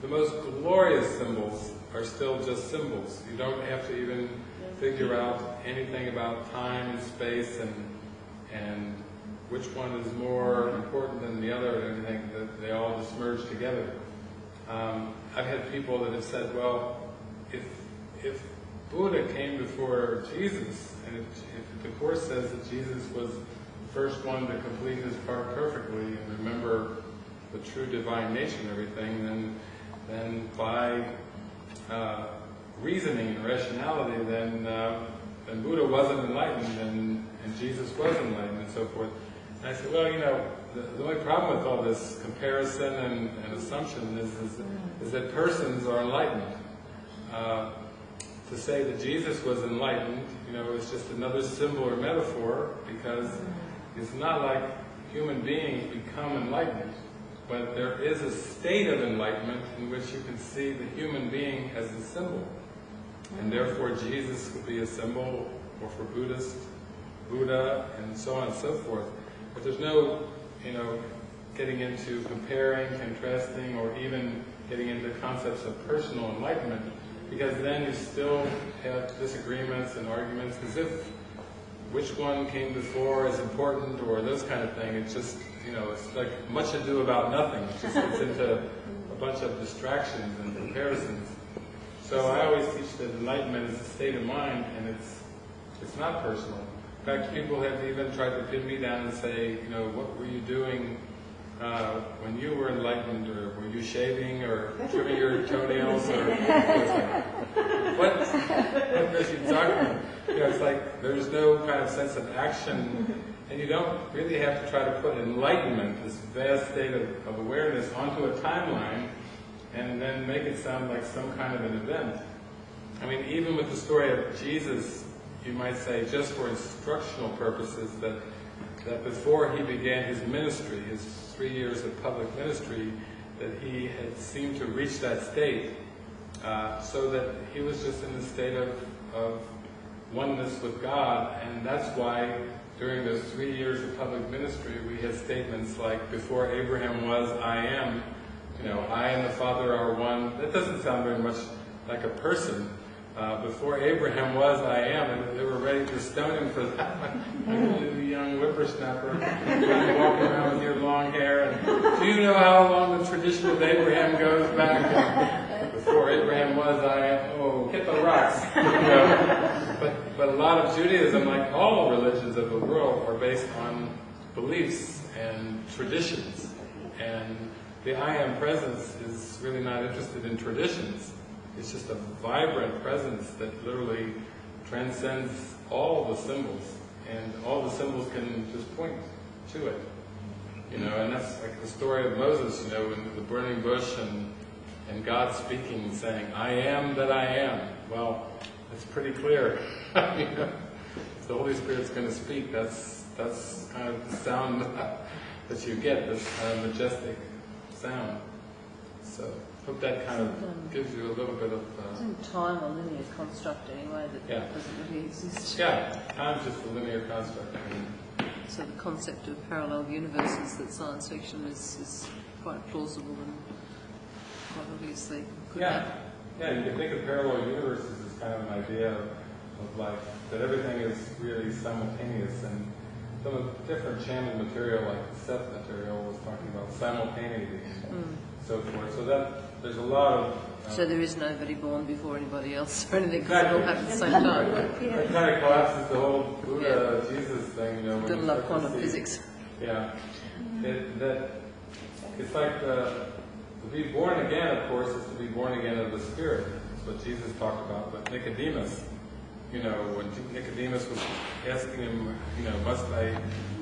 [SPEAKER 2] The most glorious symbols are still just symbols. You don't have to even figure out anything about time and space and and which one is more important than the other and anything, that they all just merge together. Um, I've had people that have said, well, if, if Buddha came before Jesus, and if, if the Course says that Jesus was the first one to complete his part perfectly and remember the true divine nature and everything, then then by uh, reasoning and rationality, then, uh, then Buddha wasn't enlightened and, and Jesus was enlightened and so forth. And I said, well, you know, the, the only problem with all this comparison and, and assumption is, is, is that persons are enlightened. Uh, to say that Jesus was enlightened, you know, is just another symbol or metaphor because it's not like human beings become enlightened, but there is a state of enlightenment in which you can see the human being as a symbol. And therefore Jesus would be a symbol, or for Buddhist, Buddha, and so on and so forth. But there's no, you know, getting into comparing, contrasting, or even getting into concepts of personal enlightenment, because then you still have disagreements and arguments as if which one came before is important or those kind of thing. It's just, you know, it's like much ado about nothing. It just gets into a bunch of distractions and comparisons. So I always teach that enlightenment is a state of mind and it's it's not personal. In fact, people have even tried to pin me down and say, you know, what were you doing uh, when you were enlightened, or were you shaving, or trimming your toenails, or what? What does you talking about? You know, it's like there's no kind of sense of action, and you don't really have to try to put enlightenment, this vast state of, of awareness, onto a timeline, and then make it sound like some kind of an event. I mean, even with the story of Jesus, you might say, just for instructional purposes, that that before he began his ministry, his three years of public ministry, that he had seemed to reach that state, uh, so that he was just in the state of, of oneness with God, and that's why during those three years of public ministry we had statements like, before Abraham was, I am, you know, I and the Father are one. That doesn't sound very much like a person, uh, before Abraham was, I am, and they were ready to stone him for that. like a young whippersnapper, walking around with your long hair. And do you know how long the tradition of Abraham goes back? Before Abraham was, I am. Oh, hit the rocks. You know? But but a lot of Judaism, like all religions of the world, are based on beliefs and traditions. And the I am presence is really not interested in traditions. It's just a vibrant presence that literally transcends all the symbols, and all the symbols can just point to it. You know, and that's like the story of Moses, you know, in the burning bush and, and God speaking and saying, I am that I am. Well, it's pretty clear. the Holy Spirit's going to speak, that's, that's kind of the sound that you get, this kind of majestic sound. So, hope that kind of gives you a little bit of... Uh,
[SPEAKER 6] Isn't time a linear construct anyway that
[SPEAKER 2] Yeah.
[SPEAKER 6] doesn't really exist?
[SPEAKER 2] yeah, time's just a linear construct.
[SPEAKER 6] So the concept of parallel universes that science fiction is, is quite plausible and quite obviously could
[SPEAKER 2] Yeah,
[SPEAKER 6] happen.
[SPEAKER 2] yeah, you can think of parallel universes as kind of an idea of, of like, that everything is really simultaneous and some different channel material, like Seth material was talking about simultaneity and so forth. So that, there's a lot of... uh,
[SPEAKER 6] So there is nobody born before anybody else or anything, because it all
[SPEAKER 2] Exactly.
[SPEAKER 6] happened at the same time.
[SPEAKER 2] It kind of collapses the whole Buddha, Jesus thing, you know. when
[SPEAKER 6] love quantum physics.
[SPEAKER 2] Yeah. It, that, it's like uh, to be born again, of course, is to be born again of the Spirit. That's what Jesus talked about But Nicodemus. You know, when Nicodemus was asking him, you know, must I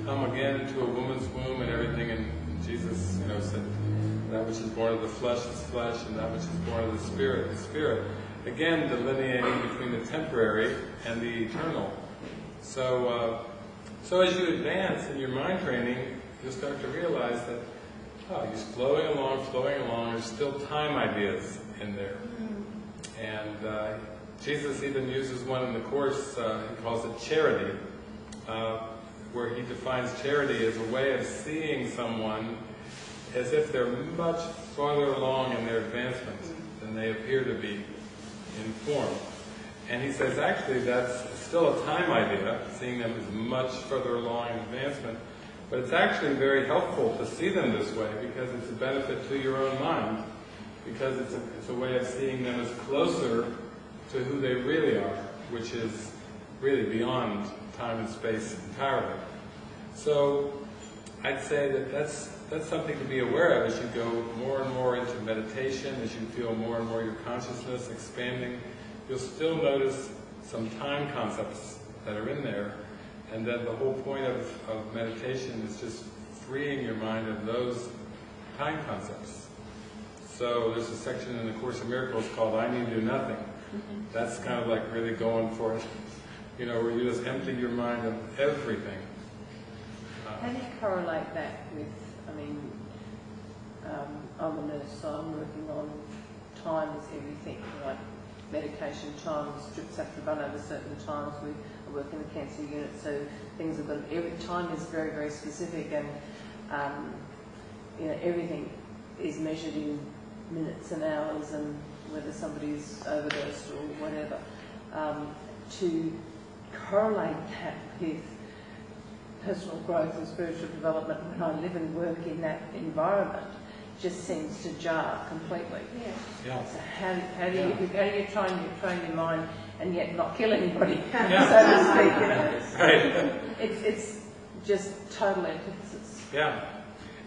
[SPEAKER 2] come again into a woman's womb and everything? And Jesus, you know, said, that which is born of the flesh is flesh, and that which is born of the Spirit is spirit. Again, delineating between the temporary and the eternal. So, uh, so as you advance in your mind training, you'll start to realize that, oh, you're flowing along, flowing along, there's still time ideas in there. And uh, Jesus even uses one in the Course, uh, he calls it charity, uh, where he defines charity as a way of seeing someone as if they're much farther along in their advancement than they appear to be in form. And he says actually that's still a time idea, seeing them as much further along in advancement, but it's actually very helpful to see them this way because it's a benefit to your own mind, because it's a, it's a way of seeing them as closer to who they really are, which is really beyond time and space entirely. So I'd say that that's that's something to be aware of as you go more and more into meditation, as you feel more and more your consciousness expanding. You'll still notice some time concepts that are in there, and then the whole point of, of meditation is just freeing your mind of those time concepts. So there's a section in the Course of Miracles called I Need Do Nothing. That's kind of like really going for it, you know, where you just empty your mind of everything. Uh,
[SPEAKER 6] How do you correlate that with, I mean, um, I'm a nurse, so I'm working on time is everything, like medication time, strips have to run over certain times. We I work in the cancer unit, so things have got, every time is very, very specific and, um, you know, everything is measured in minutes and hours and whether somebody's overdosed or whatever. Um, to correlate that with personal growth and spiritual development when I live and work in that environment just seems to jar completely.
[SPEAKER 2] Yeah. yeah.
[SPEAKER 6] So how, how do you how do you train you train your mind and yet not kill anybody,
[SPEAKER 2] Yeah.
[SPEAKER 6] so to speak? You know,
[SPEAKER 2] Right.
[SPEAKER 6] it's it's just total antithesis.
[SPEAKER 2] Yeah.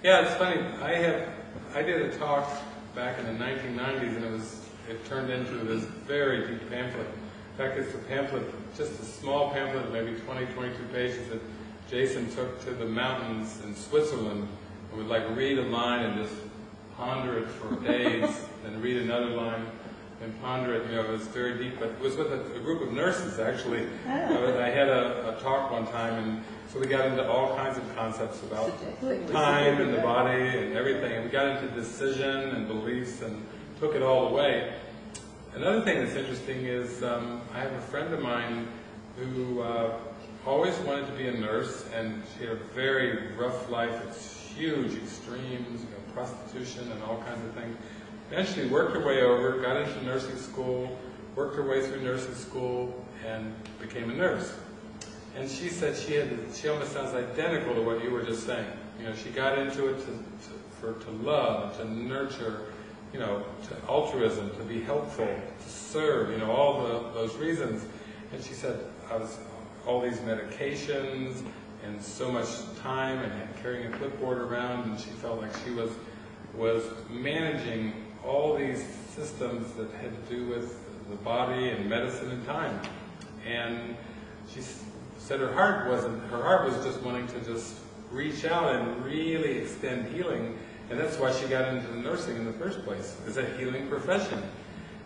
[SPEAKER 2] Yeah, it's funny. I have, I did a talk back in the 1990s and it was, it turned into this very deep pamphlet. In fact, it's a pamphlet, just a small pamphlet, of maybe 20, 22 pages that Jason took to the mountains in Switzerland and would like read a line and just ponder it for days, then read another line and ponder it. You know, it was very deep, but it was with a, a group of nurses actually. Uh, I had a, a talk one time and so we got into all kinds of concepts about time and the body and everything. And we got into decision and beliefs and took it all away. Another thing that's interesting is um, I have a friend of mine who uh, always wanted to be a nurse, and she had a very rough life. It's huge extremes, you know, prostitution and all kinds of things. Eventually worked her way over, got into nursing school, worked her way through nursing school, and became a nurse. And she said she had, she almost sounds identical to what you were just saying. You know, she got into it to, to, for, to love, to nurture, you know, to altruism, to be helpful, to serve, you know, all the, those reasons. And she said, I was, all these medications and so much time and carrying a clipboard around and she felt like she was, was managing all these systems that had to do with the body and medicine and time. And she said her heart wasn't, her heart was just wanting to just reach out and really extend healing. And that's why she got into nursing in the first place. It's a healing profession.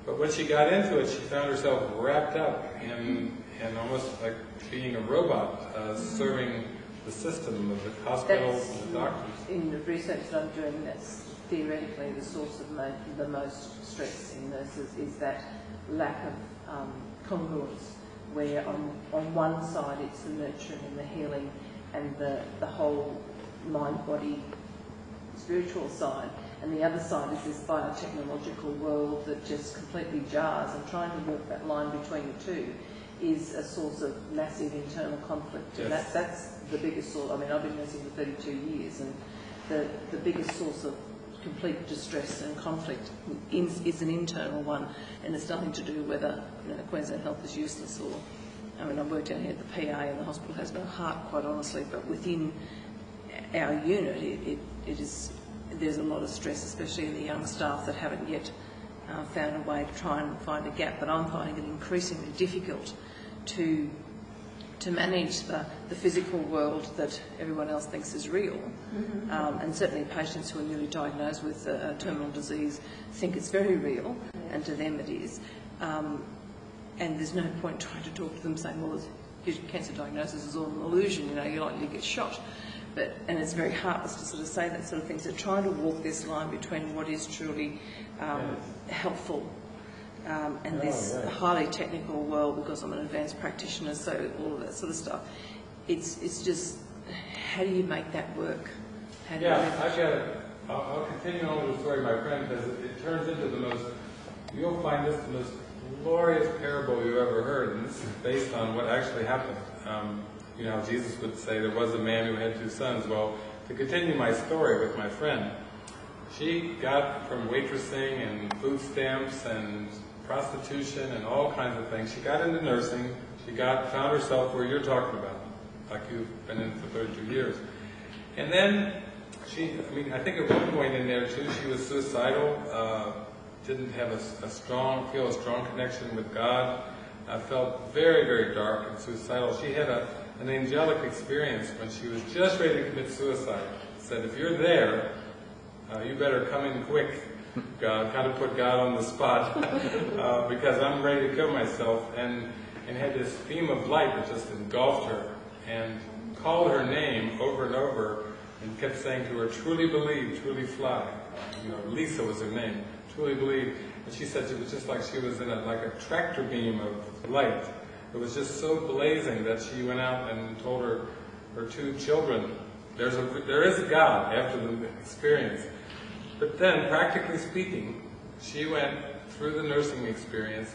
[SPEAKER 2] But when she got into it, she found herself wrapped up in, in almost like being a robot, uh, serving the system of the hospitals and the doctors.
[SPEAKER 6] In the research that I'm doing, that's theoretically the source of mo- the most stress in nurses is that lack of um, congruence, where on, on one side it's the nurturing and the healing and the, the whole mind-body spiritual side, and the other side is this biotechnological world that just completely jars, and trying to walk that line between the two is a source of massive internal conflict. And
[SPEAKER 2] Yes.
[SPEAKER 6] that, that's the biggest source. I mean, I've been nursing for 32 years, and the, the biggest source of complete distress and conflict in, is an internal one, and it's nothing to do whether you know, Queensland Health is useless or. I mean, I've worked out here at the PA, and the hospital has no heart, quite honestly, but within our unit, it, it, it is there's a lot of stress, especially in the young staff that haven't yet uh, found a way to try and find a gap. But I'm finding it increasingly difficult to to manage the, the physical world that everyone else thinks is real. Um, and certainly patients who are newly diagnosed with a, a terminal disease think it's very real, and to them it is. Um, and there's no point trying to talk to them saying, well, your cancer diagnosis is all an illusion, you know, you're likely to get shot. But, and it's very heartless to sort of say that sort of thing. So trying to walk this line between what is truly um, helpful um, and this
[SPEAKER 2] Oh, yeah.
[SPEAKER 6] highly technical world, because I'm an advanced practitioner, so all of that sort of stuff. It's, it's just, how do you make that work? How do you
[SPEAKER 2] Yeah,
[SPEAKER 6] make-
[SPEAKER 2] I've got a, I'll, I'll continue on with the story, my friend, because it, it turns into the most, you'll find this the most glorious parable you ever heard, and this is based on what actually happened. Um, you know, Jesus would say there was a man who had two sons. Well, to continue my story with my friend, she got from waitressing and food stamps and prostitution and all kinds of things. She got into nursing. She got found herself where you're talking about, like you've been in for 32 years. And then she, I mean, I think at one point in there too, she was suicidal, uh, didn't have a strong, feel a strong connection with God, uh, felt very, very dark and suicidal. She had a, an angelic experience when she was just ready to commit suicide. Said, if you're there, uh, you better come in quick. God, kind of put God on the spot uh, because I'm ready to kill myself, and and had this beam of light that just engulfed her and called her name over and over and kept saying to her, "Truly believe, truly fly." You know, Lisa was her name. Truly believe, and she said it was just like she was in a like a tractor beam of light. It was just so blazing that she went out and told her her two children, "There's a there is a God." After the experience. But then, practically speaking, she went through the nursing experience.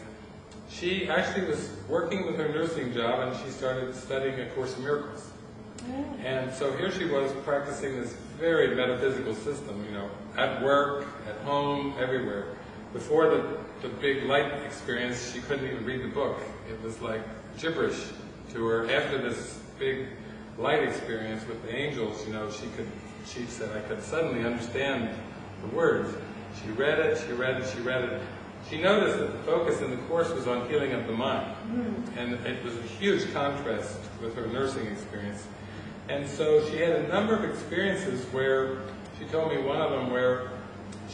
[SPEAKER 2] She actually was working with her nursing job and she started studying A Course in Miracles. Mm. And so here she was practicing this very metaphysical system, you know, at work, at home, everywhere. Before the, the big light experience, she couldn't even read the book. It was like gibberish to her. After this big light experience with the angels, you know, she could, she said, I could suddenly understand the words. She read it, she read it, she read it. She noticed that the focus in the course was on healing of the mind. Mm-hmm. And it was a huge contrast with her nursing experience. And so she had a number of experiences where, she told me one of them where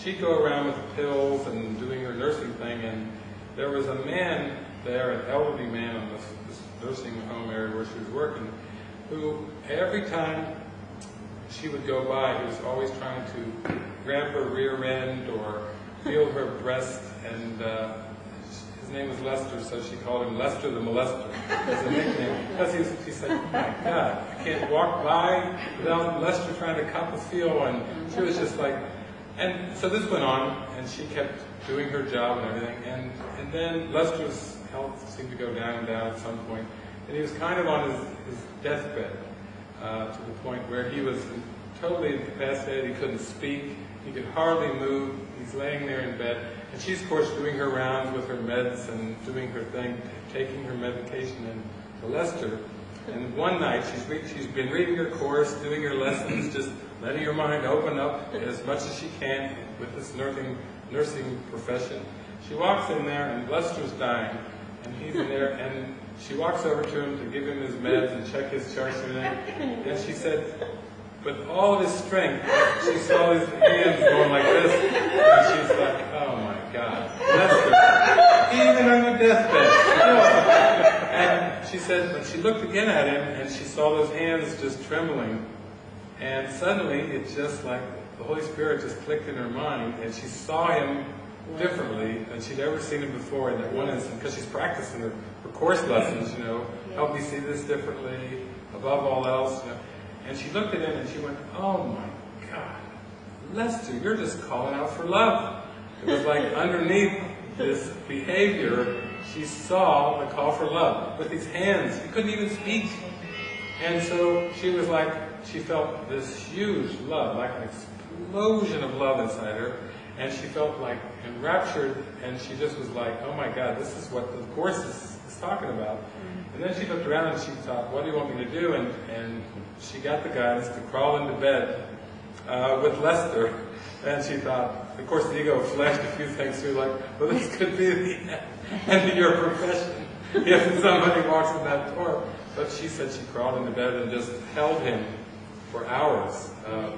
[SPEAKER 2] she'd go around with the pills and doing her nursing thing, and there was a man there, an elderly man on this, this nursing home area where she was working, who every time she would go by, he was always trying to grab her rear end or feel her breast, and uh, his name was Lester, so she called him Lester the Molester as a nickname. Because he, was, he said, oh my God, I can't walk by without Lester trying to cup a feel, and she was just like, and so this went on, and she kept doing her job and everything, and, and then Lester's health seemed to go down and down at some point, and he was kind of on his, his deathbed uh, to the point where he was totally incapacitated, he couldn't speak, he could hardly move, he's laying there in bed, and she's of course doing her rounds with her meds and doing her thing, taking her medication and Lester. And one night she's she's been reading her course, doing her lessons, just letting your mind open up as much as she can with this nursing nursing profession. She walks in there and Lester's dying, and he's in there, and she walks over to him to give him his meds and check his charts and everything. And she said, with all his strength, she saw his hands going like this, and she's like, oh my God, Lester, even on your deathbed. And she said, but she looked again at him, and she saw those hands just trembling. And suddenly, it's just like the Holy Spirit just clicked in her mind, and she saw him differently than she'd ever seen him before in that one instant, because she's practicing her, her course lessons, you know, help me see this differently, above all else, you know. And she looked at him and she went, oh my God, Lester, you're just calling out for love. It was like underneath this behavior, she saw the call for love with these hands. He couldn't even speak. And so she was like, she felt this huge love, like an explosion of love inside her. And she felt like enraptured, and she just was like, oh my God, this is what the Course is, is talking about. And then she looked around and she thought, what do you want me to do? And, and she got the guidance to crawl into bed uh, with Lester. And she thought, of course, the ego flashed a few things through, like, well, this could be the end of your profession if somebody walks in that door. But she said she crawled into bed and just held him for hours. Uh,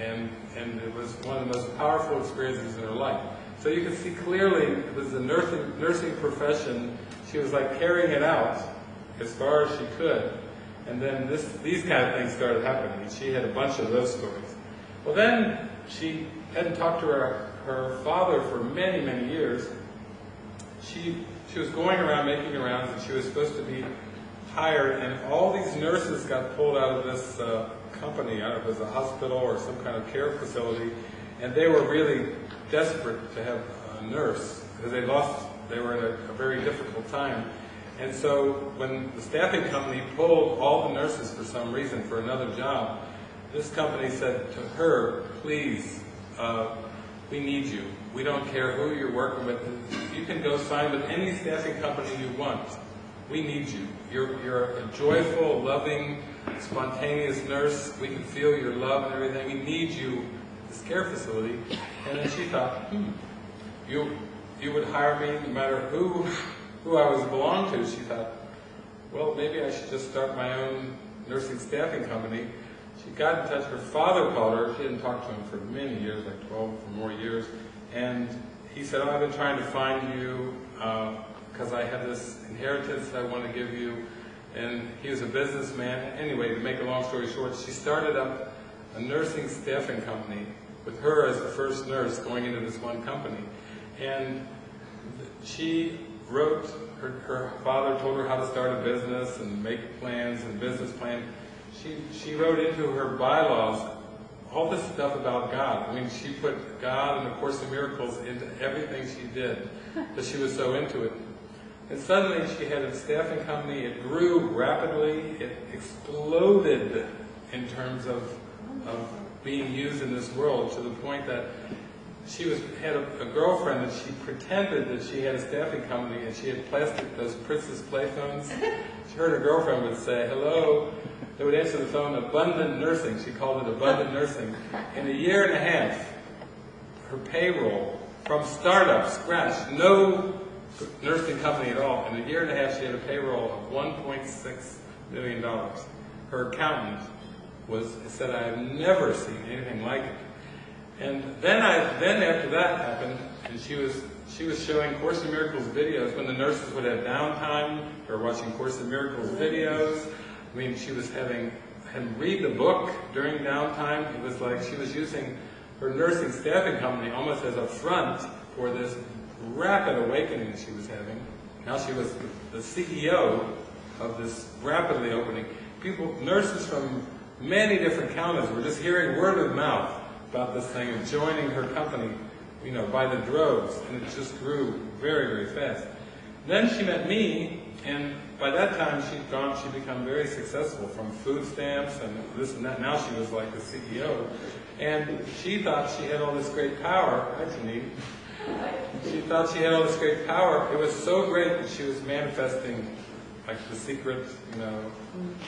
[SPEAKER 2] and, and it was one of the most powerful experiences in her life. So you can see clearly it was the nursing, nursing profession. She was like carrying it out as far as she could. And then this, these kind of things started happening. She had a bunch of those stories. Well, then she hadn't talked to her, her father for many, many years. She, she was going around making rounds, and she was supposed to be hired, and all these nurses got pulled out of this uh, company. I don't know if it was a hospital or some kind of care facility, and they were really desperate to have a nurse because they lost, they were at a, a very difficult time. And so when the staffing company pulled all the nurses for some reason for another job, this company said to her, please, uh, we need you. We don't care who you're working with. You can go sign with any staffing company you want. We need you. You're, you're a joyful, loving, spontaneous nurse. We can feel your love and everything. We need you this care facility. And then she thought, hmm, you, you would hire me no matter who, who I was belonged to. She thought, well, maybe I should just start my own nursing staffing company. She got in touch. Her father called her. She hadn't talked to him for many years, like 12 or more years. And he said, oh, I've been trying to find you because I have this inheritance that I want to give you. And he was a businessman. Anyway, to make a long story short, she started up a nursing staffing company with her as the first nurse going into this one company. And she wrote, her, her father told her how to start a business and make plans and business plan. She, she wrote into her bylaws all this stuff about God. I mean, she put God and the Course in Miracles into everything she did because she was so into it. And suddenly she had a staffing company. It grew rapidly. It exploded in terms of, of being used in this world to the point that she was had a, a girlfriend that she pretended that she had a staffing company and she had plastic those Princess playphones. She heard her girlfriend would say, hello. They would answer the phone, abundant nursing. She called it abundant nursing. In a year and a half, her payroll from startup, scratch, no nursing company at all. In a year and a half, she had a payroll of $1.6 million. Her accountant was said, I have never seen anything like it. And then I, then after that happened, and she was she was showing Course in Miracles videos when the nurses would have downtime. They were watching Course in Miracles videos. I mean, she was having him read the book during downtime. It was like she was using her nursing staffing company almost as a front for this rapid awakening she was having. Now she was the CEO of this rapidly opening. People, nurses from many different counties were just hearing word of mouth about this thing and joining her company, you know, by the droves, and it just grew very, very fast. Then she met me, and by that time she'd gone, she'd become very successful from food stamps and this and that. Now she was like the CEO, and she thought she had all this great power. Hi, Janine. She thought she had all this great power. It was so great that she was manifesting like the secret, you know,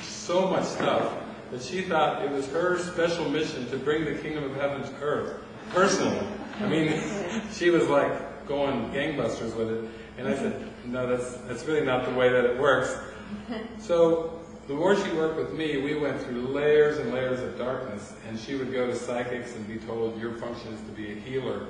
[SPEAKER 2] so much stuff that she thought it was her special mission to bring the kingdom of heaven to earth, personally. I mean, she was like going gangbusters with it. And I said, no, that's, that's really not the way that it works. So the more she worked with me, we went through layers and layers of darkness. And she would go to psychics and be told, your function is to be a healer.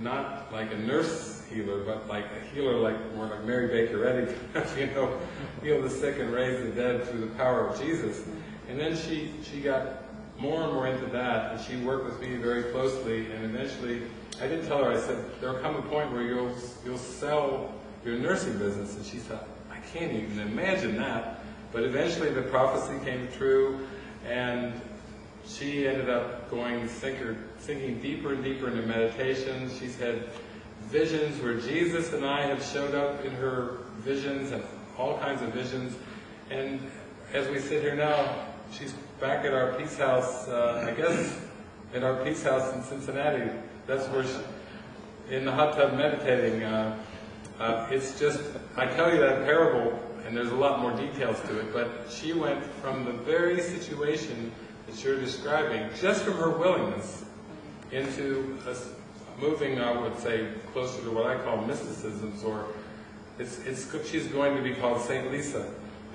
[SPEAKER 2] Not like a nurse healer, but like a healer like more like Mary Baker Eddy, you know, heal the sick and raise the dead through the power of Jesus. And then she, she got more and more into that, and she worked with me very closely, and eventually, I did tell her, I said, there'll come a point where you'll, you'll sell your nursing business, and she thought, I can't even imagine that. But eventually the prophecy came true, and she ended up going thinker, sinking deeper and deeper into meditation. She's had visions where Jesus and I have showed up in her visions, and all kinds of visions. And as we sit here now, she's back at our peace house, uh, I guess, at our peace house in Cincinnati. That's where she, in the hot tub meditating. Uh, uh, it's just, I tell you that parable, and there's a lot more details to it, but she went from the very situation that you're describing, just from her willingness, into moving, I would say, closer to what I call mysticisms, or it's, it's, she's going to be called Saint Lisa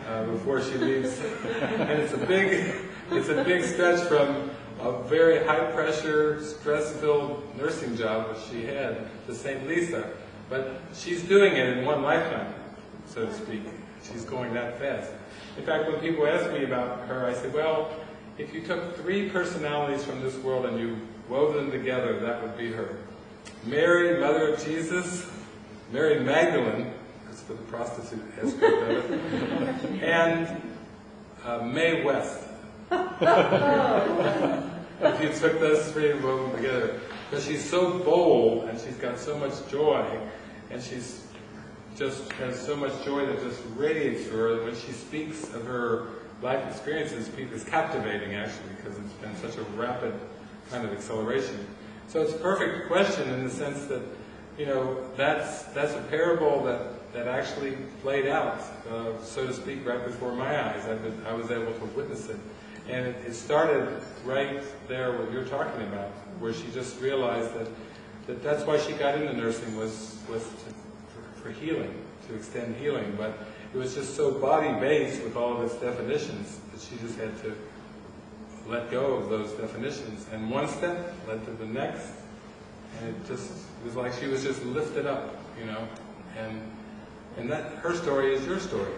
[SPEAKER 2] uh, before she leaves. and it's a big, it's a big stretch from a very high pressure, stress filled nursing job that she had to St. Lisa. But she's doing it in one lifetime, so to speak. She's going that fast. In fact, when people ask me about her, I say, well, if you took three personalities from this world and you wove them together, that would be her. Mary, Mother of Jesus, Mary Magdalene, because for the prostitute and uh, Mae West. if you took those three and wove them together. Because she's so bold and she's got so much joy and she's just has so much joy that just radiates through her. When she speaks of her life experiences, is captivating actually because it's been such a rapid kind of acceleration. So it's a perfect question in the sense that, you know, that's that's a parable that that actually played out, uh, so to speak, right before my eyes. I, was- I was able to witness it. And it, it started right there, what you're talking about, where she just realized that, that that's why she got into nursing was, was to, for, for healing, to extend healing. But it was just so body-based with all of its definitions that she just had to let go of those definitions. And one step led to the next, and it just it was like she was just lifted up, you know. And and that her story is your story.